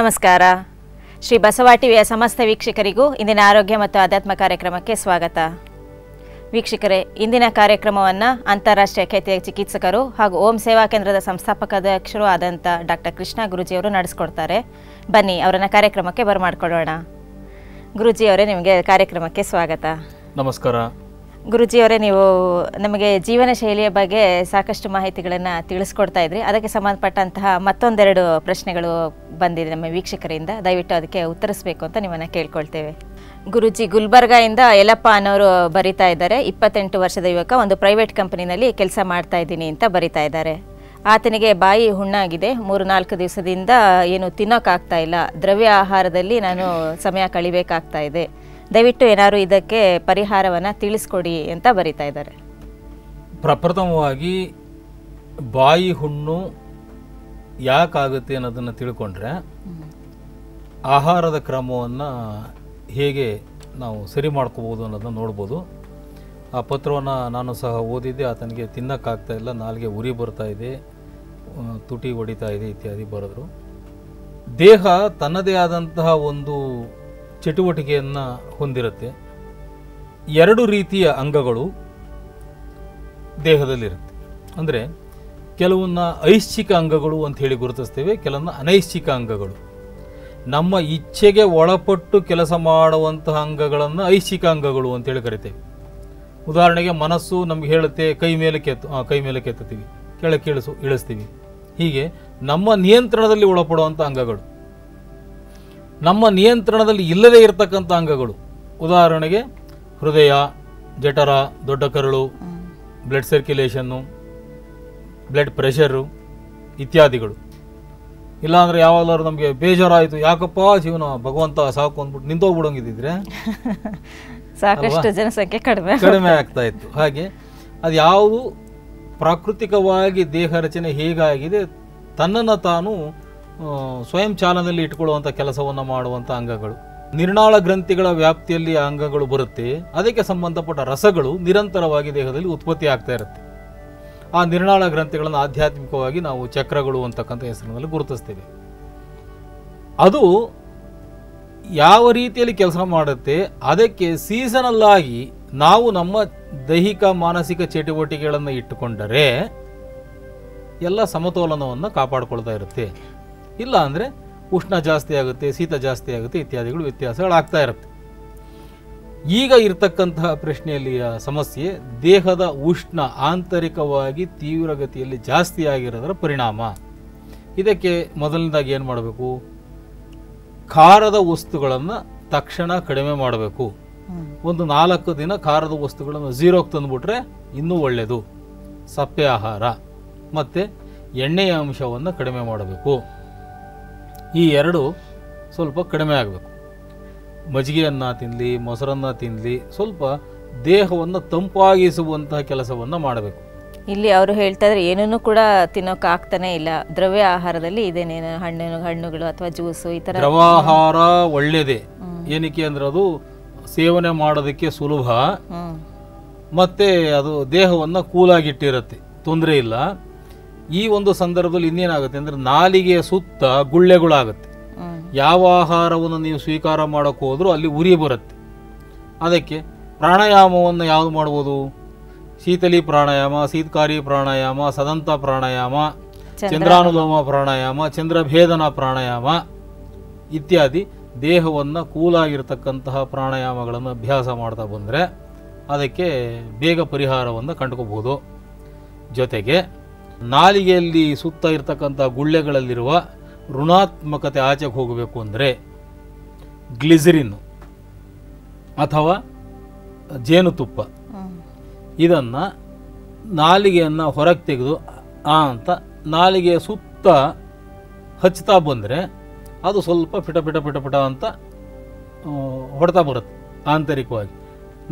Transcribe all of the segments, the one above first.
ನಮಸ್ಕಾರ. ಶ್ರೀ ಬಸವ ಟಿವಿಯ ಸಮಸ್ತ ವೀಕ್ಷಕರಿಗೂ ಇಂದಿನ ಆರೋಗ್ಯ ಮತ್ತು ಆಧ್ಯಾತ್ಮ ಕಾರ್ಯಕ್ರಮಕ್ಕೆ ಸ್ವಾಗತ. ವೀಕ್ಷಕರೇ, ಇಂದಿನ ಕಾರ್ಯಕ್ರಮವನ್ನು ಅಂತಾರಾಷ್ಟ್ರೀಯ ಖ್ಯಾತಿಯ ಚಿಕಿತ್ಸಕರು ಹಾಗೂ ಓಂ ಸೇವಾ ಕೇಂದ್ರದ ಸಂಸ್ಥಾಪಕಾಧ್ಯಕ್ಷರು ಆದಂಥ ಡಾಕ್ಟರ್ ಕೃಷ್ಣ ಗುರುಜಿಯವರು ನಡೆಸ್ಕೊಡ್ತಾರೆ. ಬನ್ನಿ, ಅವರನ್ನು ಕಾರ್ಯಕ್ರಮಕ್ಕೆ ಬರಮಾಡ್ಕೊಳ್ಳೋಣ. ಗುರುಜಿಯವರೇ, ನಿಮಗೆ ಕಾರ್ಯಕ್ರಮಕ್ಕೆ ಸ್ವಾಗತ. ನಮಸ್ಕಾರ. ಗುರುಜಿಯವರೇ, ನೀವು ನಮಗೆ ಜೀವನ ಶೈಲಿಯ ಬಗ್ಗೆ ಸಾಕಷ್ಟು ಮಾಹಿತಿಗಳನ್ನು ತಿಳಿಸ್ಕೊಡ್ತಾ ಇದ್ರಿ. ಅದಕ್ಕೆ ಸಂಬಂಧಪಟ್ಟಂತಹ ಮತ್ತೊಂದೆರಡು ಪ್ರಶ್ನೆಗಳು ಬಂದಿದೆ ನಮ್ಮ ವೀಕ್ಷಕರಿಂದ. ದಯವಿಟ್ಟು ಅದಕ್ಕೆ ಉತ್ತರಿಸಬೇಕು ಅಂತ ನಿಮ್ಮನ್ನು ಕೇಳ್ಕೊಳ್ತೇವೆ. ಗುರುಜಿ ಗುಲ್ಬರ್ಗಾಯಿಂದ ಯಲಪ್ಪ ಅನ್ನೋರು ಬರಿತಾ ಇದ್ದಾರೆ. ಇಪ್ಪತ್ತೆಂಟು ವರ್ಷದ ಯುವಕ, ಒಂದು ಪ್ರೈವೇಟ್ ಕಂಪನಿನಲ್ಲಿ ಕೆಲಸ ಮಾಡ್ತಾ ಇದ್ದೀನಿ ಅಂತ ಬರಿತಾ ಇದ್ದಾರೆ. ಆತನಿಗೆ ಬಾಯಿ ಹುಣ್ಣಾಗಿದೆ. ಮೂರು ನಾಲ್ಕು ದಿವಸದಿಂದ ಏನು ತಿನ್ನೋಕ್ಕಾಗ್ತಾ ಇಲ್ಲ. ದ್ರವ್ಯ ಆಹಾರದಲ್ಲಿ ನಾನು ಸಮಯ ಕಳಿಬೇಕಾಗ್ತಾ ಇದೆ. ದಯವಿಟ್ಟು ಏನಾದ್ರು ಇದಕ್ಕೆ ಪರಿಹಾರವನ್ನು ತಿಳಿಸ್ಕೊಡಿ ಅಂತ ಬರಿತಾ ಇದ್ದಾರೆ. ಪ್ರಪ್ರಥಮವಾಗಿ ಬಾಯಿ ಹುಣ್ಣು ಯಾಕಾಗುತ್ತೆ ಅನ್ನೋದನ್ನು ತಿಳ್ಕೊಂಡ್ರೆ ಆಹಾರದ ಕ್ರಮವನ್ನು ಹೇಗೆ ನಾವು ಸರಿ ಮಾಡ್ಕೋಬೋದು ಅನ್ನೋದನ್ನು ನೋಡ್ಬೋದು. ಆ ಪತ್ರವನ್ನು ನಾನು ಸಹ ಓದಿದ್ದೆ, ಆತನಿಗೆ ತಿನ್ನೋಕ್ಕಾಗ್ತಾ ಇಲ್ಲ, ನಾಲ್ಗೆ ಉರಿ ಬರ್ತಾ ಇದೆ ತುಟಿ ಹೊಡಿತಾ ಇದೆ ಇತ್ಯಾದಿ ಬರೆದ್ರು. ದೇಹ ತನ್ನದೇ ಆದಂತಹ ಒಂದು ಚಟುವಟಿಕೆಯನ್ನು ಹೊಂದಿರುತ್ತೆ. ಎರಡು ರೀತಿಯ ಅಂಗಗಳು ದೇಹದಲ್ಲಿರುತ್ತೆ. ಅಂದರೆ ಕೆಲವನ್ನ ಐಶ್ಚಿಕ ಅಂಗಗಳು ಅಂತ ಹೇಳಿ ಗುರುತಿಸ್ತೇವೆ, ಕೆಲವನ್ನ ಅನೈಶ್ಚಿಕ ಅಂಗಗಳು. ನಮ್ಮ ಇಚ್ಛೆಗೆ ಒಳಪಟ್ಟು ಕೆಲಸ ಮಾಡುವಂತಹ ಅಂಗಗಳನ್ನು ಐಶ್ಚಿಕ ಅಂಗಗಳು ಅಂತೇಳಿ ಕರಿತೇವೆ. ಉದಾಹರಣೆಗೆ ಮನಸ್ಸು ನಮ್ಗೆ ಹೇಳುತ್ತೆ, ಕೈ ಮೇಲೆ ಕೆತ್ತು ಕೈ ಮೇಲೆ ಕೆತ್ತುತ್ತೀವಿ ಕೆಳಕ್ಕೆ ಇಳಿಸು, ಇಳಿಸ್ತೀವಿ. ಹೀಗೆ ನಮ್ಮ ನಿಯಂತ್ರಣದಲ್ಲಿ ಒಳಪಡುವಂಥ ಅಂಗಗಳು. ನಮ್ಮ ನಿಯಂತ್ರಣದಲ್ಲಿ ಇಲ್ಲದೇ ಇರತಕ್ಕಂಥ ಅಂಗಗಳು. ಉದಾಹರಣೆಗೆ ಹೃದಯ ಜಠರ ದೊಡ್ಡ ಕರಳು ಬ್ಲಡ್ ಸರ್ಕ್ಯುಲೇಷನ್ನು ಬ್ಲಡ್ ಪ್ರೆಷರು ಇತ್ಯಾದಿಗಳು. ಇಲ್ಲಾಂದರೆ ಯಾವಾಗಲಾದ್ರು ನಮಗೆ ಬೇಜಾರಾಯಿತು ಯಾಕಪ್ಪ ಜೀವನ ಭಗವಂತ ಸಾಕು ಅಂದ್ಬಿಟ್ಟು ನಿಂತೋಗ್ಬಿಡೋಂಗಿದ್ದಿದ್ರೆ ಸಾಕಷ್ಟು ಜನಸಂಖ್ಯೆ ಕಡಿಮೆ ಕಡಿಮೆ ಆಗ್ತಾ ಇತ್ತು. ಹಾಗೆ ಅದು ಯಾವುದು ಪ್ರಾಕೃತಿಕವಾಗಿ ದೇಹ ರಚನೆ ಹೇಗಾಗಿದೆ ತನ್ನನ್ನು ತಾನು ಸ್ವಯಂ ಚಾಲನೆಯಲ್ಲಿ ಇಟ್ಕೊಳ್ಳುವಂಥ ಕೆಲಸವನ್ನು ಮಾಡುವಂಥ ಅಂಗಗಳು. ನಿರ್ನಾಳ ಗ್ರಂಥಿಗಳ ವ್ಯಾಪ್ತಿಯಲ್ಲಿ ಆ ಅಂಗಗಳು ಬರುತ್ತೆ. ಅದಕ್ಕೆ ಸಂಬಂಧಪಟ್ಟ ರಸಗಳು ನಿರಂತರವಾಗಿ ದೇಹದಲ್ಲಿ ಉತ್ಪತ್ತಿ ಆಗ್ತಾ ಇರುತ್ತೆ. ಆ ನಿರ್ನಾಳ ಗ್ರಂಥಿಗಳನ್ನು ಆಧ್ಯಾತ್ಮಿಕವಾಗಿ ನಾವು ಚಕ್ರಗಳು ಅಂತಕ್ಕಂಥ ಹೆಸರಿನಲ್ಲಿ ಗುರುತಿಸ್ತೇವೆ. ಅದು ಯಾವ ರೀತಿಯಲ್ಲಿ ಕೆಲಸ ಮಾಡುತ್ತೆ, ಅದಕ್ಕೆ ಸೀಸನಲ್ ನಾವು ನಮ್ಮ ದೈಹಿಕ, ಮಾನಸಿಕ ಚಟುವಟಿಕೆಗಳನ್ನು ಇಟ್ಟುಕೊಂಡರೆ ಎಲ್ಲ ಸಮತೋಲನವನ್ನು ಕಾಪಾಡಿಕೊಳ್ತಾ ಇರುತ್ತೆ. ಇಲ್ಲ ಅಂದರೆ ಉಷ್ಣ ಜಾಸ್ತಿ ಆಗುತ್ತೆ ಶೀತ ಜಾಸ್ತಿ ಆಗುತ್ತೆ ಇತ್ಯಾದಿಗಳು ವ್ಯತ್ಯಾಸಗಳಾಗ್ತಾ ಇರುತ್ತೆ. ಈಗ ಇರತಕ್ಕಂತಹ ಪ್ರಶ್ನೆಯಲ್ಲಿಯ ಸಮಸ್ಯೆ ದೇಹದ ಉಷ್ಣ ಆಂತರಿಕವಾಗಿ ತೀವ್ರಗತಿಯಲ್ಲಿ ಜಾಸ್ತಿ ಆಗಿರೋದರ ಪರಿಣಾಮ. ಇದಕ್ಕೆ ಮೊದಲನೇದಾಗಿ ಏನು ಮಾಡಬೇಕು? ಖಾರದ ವಸ್ತುಗಳನ್ನು ತಕ್ಷಣ ಕಡಿಮೆ ಮಾಡಬೇಕು. ಒಂದು ನಾಲ್ಕು ದಿನ ಖಾರದ ವಸ್ತುಗಳನ್ನು ಝೀರೋಗೆ ತಂದುಬಿಟ್ರೆ ಇನ್ನೂ ಒಳ್ಳೆಯದು ಸಪ್ಪೆ ಆಹಾರ. ಮತ್ತು ಎಣ್ಣೆಯ ಅಂಶವನ್ನು ಕಡಿಮೆ ಮಾಡಬೇಕು. ಈ ಎರಡು ಸ್ವಲ್ಪ ಕಡಿಮೆ ಆಗಬೇಕು. ಮಜ್ಜಿಗೆಯನ್ನು ತಿನ್ನಲಿ ಮೊಸರನ್ನು ತಿನ್ನಲಿ ಸ್ವಲ್ಪ ದೇಹವನ್ನು ತಂಪಾಗಿಸುವಂತಹ ಕೆಲಸವನ್ನು ಮಾಡಬೇಕು. ಇಲ್ಲಿ ಅವರು ಹೇಳ್ತಾ ಇದ್ರೆ ಏನೂ ಕೂಡ ತಿನ್ನೋಕೆ ಆಗ್ತಾನೆ ಇಲ್ಲ. ದ್ರವ್ಯ ಆಹಾರದಲ್ಲಿ ಇದೇನೇನು ಹಣ್ಣು ಹಣ್ಣುಗಳು ಅಥವಾ ಜ್ಯೂಸು ಈ ಥರ ದ್ರವಾಹಾರ ಒಳ್ಳೆಯದೇ ಏನಕ್ಕೆ ಅಂದ್ರೆ ಅದು ಸೇವನೆ ಮಾಡೋದಕ್ಕೆ ಸುಲಭ. ಮತ್ತೆ ಅದು ದೇಹವನ್ನು ಕೂಲಾಗಿಟ್ಟಿರುತ್ತೆ. ತೊಂದರೆ ಇಲ್ಲ. ಈ ಒಂದು ಸಂದರ್ಭದಲ್ಲಿ ಇನ್ನೇನಾಗುತ್ತೆ ಅಂದರೆ ನಾಲಿಗೆಯ ಸುತ್ತ ಗುಳ್ಳೆಗಳಾಗುತ್ತೆ. ಯಾವ ಆಹಾರವನ್ನು ನೀವು ಸ್ವೀಕಾರ ಮಾಡೋಕ್ಕೆ ಹೋದರೂ ಅಲ್ಲಿ ಉರಿ ಬರುತ್ತೆ. ಅದಕ್ಕೆ ಪ್ರಾಣಾಯಾಮವನ್ನು ಯಾವುದು ಮಾಡ್ಬೋದು? ಶೀತಲಿ ಪ್ರಾಣಾಯಾಮ ಶೀತಕಾರಿ ಪ್ರಾಣಾಯಾಮ ಸದಂತ ಪ್ರಾಣಾಯಾಮ ಚಂದ್ರಾನುಲೋಮ. ಪ್ರಾಣಾಯಾಮ ಚಂದ್ರಭೇದನ ಪ್ರಾಣಾಯಾಮ ಇತ್ಯಾದಿ ದೇಹವನ್ನು ಕೂಲಾಗಿರ್ತಕ್ಕಂತಹ ಪ್ರಾಣಾಯಾಮಗಳನ್ನು ಅಭ್ಯಾಸ ಮಾಡ್ತಾ ಬಂದರೆ ಅದಕ್ಕೆ ಬೇಗ ಪರಿಹಾರವನ್ನು ಕಂಡುಕೋಬಹುದು ಜೊತೆಗೆ ನಾಲಿಗೆಯಲ್ಲಿ ಸುತ್ತ ಇರತಕ್ಕಂಥ ಗುಳ್ಳೆಗಳಲ್ಲಿರುವ ಋಣಾತ್ಮಕತೆ ಆಚೆಗೆ ಹೋಗಬೇಕು ಅಂದರೆ ಗ್ಲಿಸರಿನ್ ಅಥವಾ ಜೇನುತುಪ್ಪ. ಇದನ್ನು ನಾಲಿಗೆಯನ್ನು ಹೊರಗೆ ತೆಗೆದು ಆ ಅಂತ ನಾಲಿಗೆಯ ಸುತ್ತ ಹಚ್ತಾ ಬಂದರೆ ಅದು ಸ್ವಲ್ಪ ಪಿಟ ಪಿಟ ಪಿಟ ಪಿಟ ಅಂತ ಹೊಡ್ತಾ ಬರುತ್ತೆ ಆಂತರಿಕವಾಗಿ.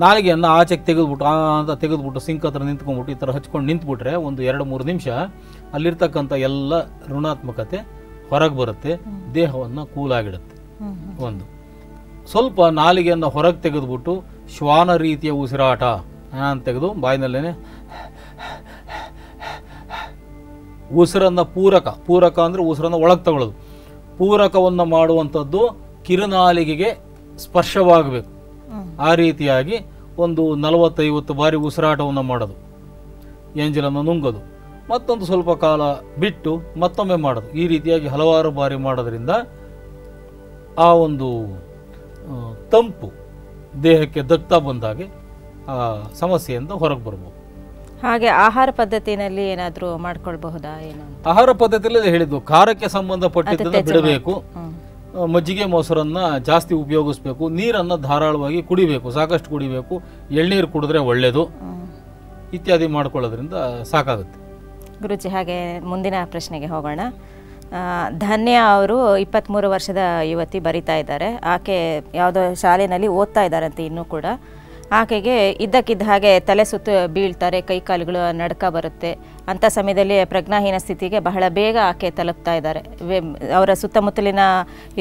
ನಾಲಿಗೆಯನ್ನು ಆಚೆಗೆ ತೆಗೆದುಬಿಟ್ಟು ಆ ಅಂತ ತೆಗೆದುಬಿಟ್ಟು ಸಿಂಕ್ ಹತ್ರ ನಿಂತ್ಕೊಂಡ್ಬಿಟ್ಟು ಈ ಥರ ಹಚ್ಕೊಂಡು ನಿಂತ್ಬಿಟ್ರೆ ಒಂದು ಎರಡು ಮೂರು ನಿಮಿಷ ಅಲ್ಲಿರ್ತಕ್ಕಂಥ ಎಲ್ಲ ಋಣಾತ್ಮಕತೆ ಹೊರಗೆ ಬರುತ್ತೆ ದೇಹವನ್ನು ಕೂಲಾಗಿಡುತ್ತೆ. ಒಂದು. ಸ್ವಲ್ಪ ನಾಲಿಗೆಯನ್ನು ಹೊರಗೆ ತೆಗೆದುಬಿಟ್ಟು ಶ್ವಾನ ರೀತಿಯ ಉಸಿರಾಟ ಅಂತ ತೆಗೆದು ಬಾಯಿನಲ್ಲೇ ಉಸಿರನ್ನು ಪೂರಕ ಪೂರಕ ಅಂದರೆ ಉಸಿರನ್ನು ಒಳಗೆ ತಗೊಳ್ಳೋದು. ಪೂರಕವನ್ನು ಮಾಡುವಂಥದ್ದು ಕಿರುನಾಲಿಗೆಗೆ ಸ್ಪರ್ಶವಾಗಬೇಕು. ಆ ರೀತಿಯಾಗಿ ಒಂದು ನಲವತ್ತೈವತ್ತು ಬಾರಿ ಉಸಿರಾಟವನ್ನು ಮಾಡೋದು. ಎಂಜಿಲನ್ನು ನುಂಗೋದು. ಮತ್ತೊಂದು ಸ್ವಲ್ಪ ಕಾಲ ಬಿಟ್ಟು ಮತ್ತೊಮ್ಮೆ ಮಾಡೋದು. ಈ ರೀತಿಯಾಗಿ ಹಲವಾರು ಬಾರಿ ಮಾಡೋದ್ರಿಂದ ಆ ಒಂದು ತಂಪು ದೇಹಕ್ಕೆ ದಗ್ತಾ ಬಂದಾಗೆ ಆ ಸಮಸ್ಯೆಯಿಂದ ಹೊರಗೆ ಬರ್ಬೋದು. ಹಾಗೆ ಆಹಾರ ಪದ್ಧತಿನಲ್ಲಿ ಏನಾದರೂ ಮಾಡ್ಕೊಳ್ಬಹುದಾ ಏನು ಆಹಾರ ಪದ್ಧತಿಯಲ್ಲಿ ಹೇಳಿದ್ದು ಖಾರಕ್ಕೆ ಸಂಬಂಧಪಟ್ಟಿದ್ದನ್ನು ಬಿಡಬೇಕು. ಮಜ್ಜಿಗೆ ಮೊಸರನ್ನು ಜಾಸ್ತಿ ಉಪಯೋಗಿಸ್ಬೇಕು. ನೀರನ್ನು ಧಾರಾಳವಾಗಿ ಕುಡಿಬೇಕು ಸಾಕಷ್ಟು ಕುಡಿಬೇಕು. ಎಳ್ನೀರು ಕುಡಿದ್ರೆ ಒಳ್ಳೆಯದು. ಇತ್ಯಾದಿ ಮಾಡ್ಕೊಳ್ಳೋದ್ರಿಂದ ಸಾಕಾಗುತ್ತೆ. ಗುರುಜಿ ಹಾಗೆ ಮುಂದಿನ ಪ್ರಶ್ನೆಗೆ ಹೋಗೋಣ. ಧನ್ಯ ಅವರು ಇಪ್ಪತ್ತ್ಮೂರು ವರ್ಷದ ಯುವತಿ ಬರಿತಾ ಇದ್ದಾರೆ. ಆಕೆ ಯಾವುದೋ ಶಾಲೆಯಲ್ಲಿ ಓದ್ತಾ ಇದ್ದಾರಂತೆ ಇನ್ನೂ ಕೂಡ. ಆಕೆಗೆ ಇದ್ದಕ್ಕಿದ್ದ ಹಾಗೆ ತಲೆ ಸುತ್ತು ಬೀಳ್ತಾರೆ ಕೈ ಕಾಲುಗಳು ನಡ್ಕ ಬರುತ್ತೆ. ಅಂಥ ಸಮಯದಲ್ಲಿ ಪ್ರಜ್ಞಾಹೀನ ಸ್ಥಿತಿಗೆ ಬಹಳ ಬೇಗ ಆಕೆ ತಲುಪ್ತಾ ಇದ್ದಾರೆ. ಅವರ ಸುತ್ತಮುತ್ತಲಿನ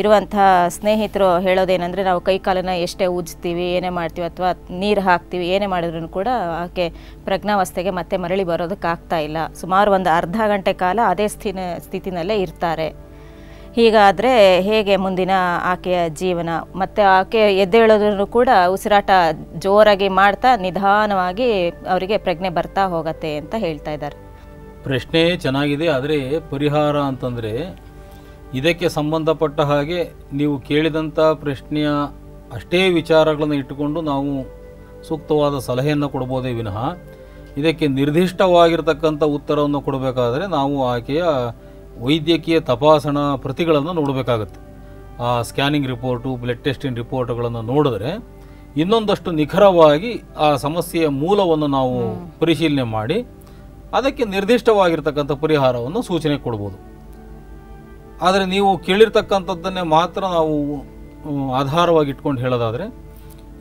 ಇರುವಂತಹ ಸ್ನೇಹಿತರು ಹೇಳೋದೇನೆಂದರೆ, ನಾವು ಕೈ ಕಾಲನ್ನ ಎಷ್ಟೇ ಉಜ್ತೀವಿ ಏನೇ ಮಾಡ್ತೀವಿ ಅಥವಾ ನೀರು ಹಾಕ್ತೀವಿ, ಏನೇ ಮಾಡಿದ್ರು ಕೂಡ ಆಕೆ ಪ್ರಜ್ಞಾವಸ್ಥೆಗೆ ಮತ್ತೆ ಮರಳಿ ಬರೋದಕ್ಕಾಗ್ತಾ ಇಲ್ಲ. ಸುಮಾರು ಒಂದು ಅರ್ಧ ಗಂಟೆ ಕಾಲ ಅದೇ ಸ್ಥಿನ, ಸ್ಥಿತಿನಲ್ಲೇ ಇರ್ತಾರೆ. ಹೀಗಾದರೆ ಹೇಗೆ ಮುಂದಿನ ಆಕೆಯ ಜೀವನ? ಮತ್ತು ಆಕೆ ಎದ್ದೇಳೋದ್ರೂ ಕೂಡ ಉಸಿರಾಟ ಜೋರಾಗಿ ಮಾಡ್ತಾ ನಿಧಾನವಾಗಿ ಅವರಿಗೆ ಪ್ರಜ್ಞೆ ಬರ್ತಾ ಹೋಗತ್ತೆ ಅಂತ ಹೇಳ್ತಾ ಇದ್ದಾರೆ. ಪ್ರಶ್ನೆ ಚೆನ್ನಾಗಿದೆ ಆದರೆ ಪರಿಹಾರ ಅಂತಂದರೆ ಇದಕ್ಕೆ ಸಂಬಂಧಪಟ್ಟ ಹಾಗೆ ನೀವು ಕೇಳಿದಂಥ ಪ್ರಶ್ನೆಯ ಅಷ್ಟೇ ವಿಚಾರಗಳನ್ನು ಇಟ್ಟುಕೊಂಡು ನಾವು ಸೂಕ್ತವಾದ ಸಲಹೆಯನ್ನು ಕೊಡ್ಬೋದೇ ವಿನಃ ಇದಕ್ಕೆ ನಿರ್ದಿಷ್ಟವಾಗಿರ್ತಕ್ಕಂಥ ಉತ್ತರವನ್ನು ಕೊಡಬೇಕಾದರೆ ನಾವು ಆಕೆಯ ವೈದ್ಯಕೀಯ ತಪಾಸಣಾ ಪ್ರತಿಗಳನ್ನು ನೋಡಬೇಕಾಗತ್ತೆ. ಆ ಸ್ಕ್ಯಾನಿಂಗ್ ರಿಪೋರ್ಟು ಬ್ಲಡ್ ಟೆಸ್ಟಿನ ರಿಪೋರ್ಟ್ಗಳನ್ನು ನೋಡಿದ್ರೆ ಇನ್ನೊಂದಷ್ಟು ನಿಖರವಾಗಿ ಆ ಸಮಸ್ಯೆಯ ಮೂಲವನ್ನು ನಾವು ಪರಿಶೀಲನೆ ಮಾಡಿ ಅದಕ್ಕೆ ನಿರ್ದಿಷ್ಟವಾಗಿರ್ತಕ್ಕಂಥ ಪರಿಹಾರವನ್ನು ಸೂಚನೆ ಕೊಡ್ಬೋದು. ಆದರೆ ನೀವು ಕೇಳಿರ್ತಕ್ಕಂಥದ್ದನ್ನೇ ಮಾತ್ರ ನಾವು ಆಧಾರವಾಗಿ ಇಟ್ಕೊಂಡು ಹೇಳೋದಾದರೆ,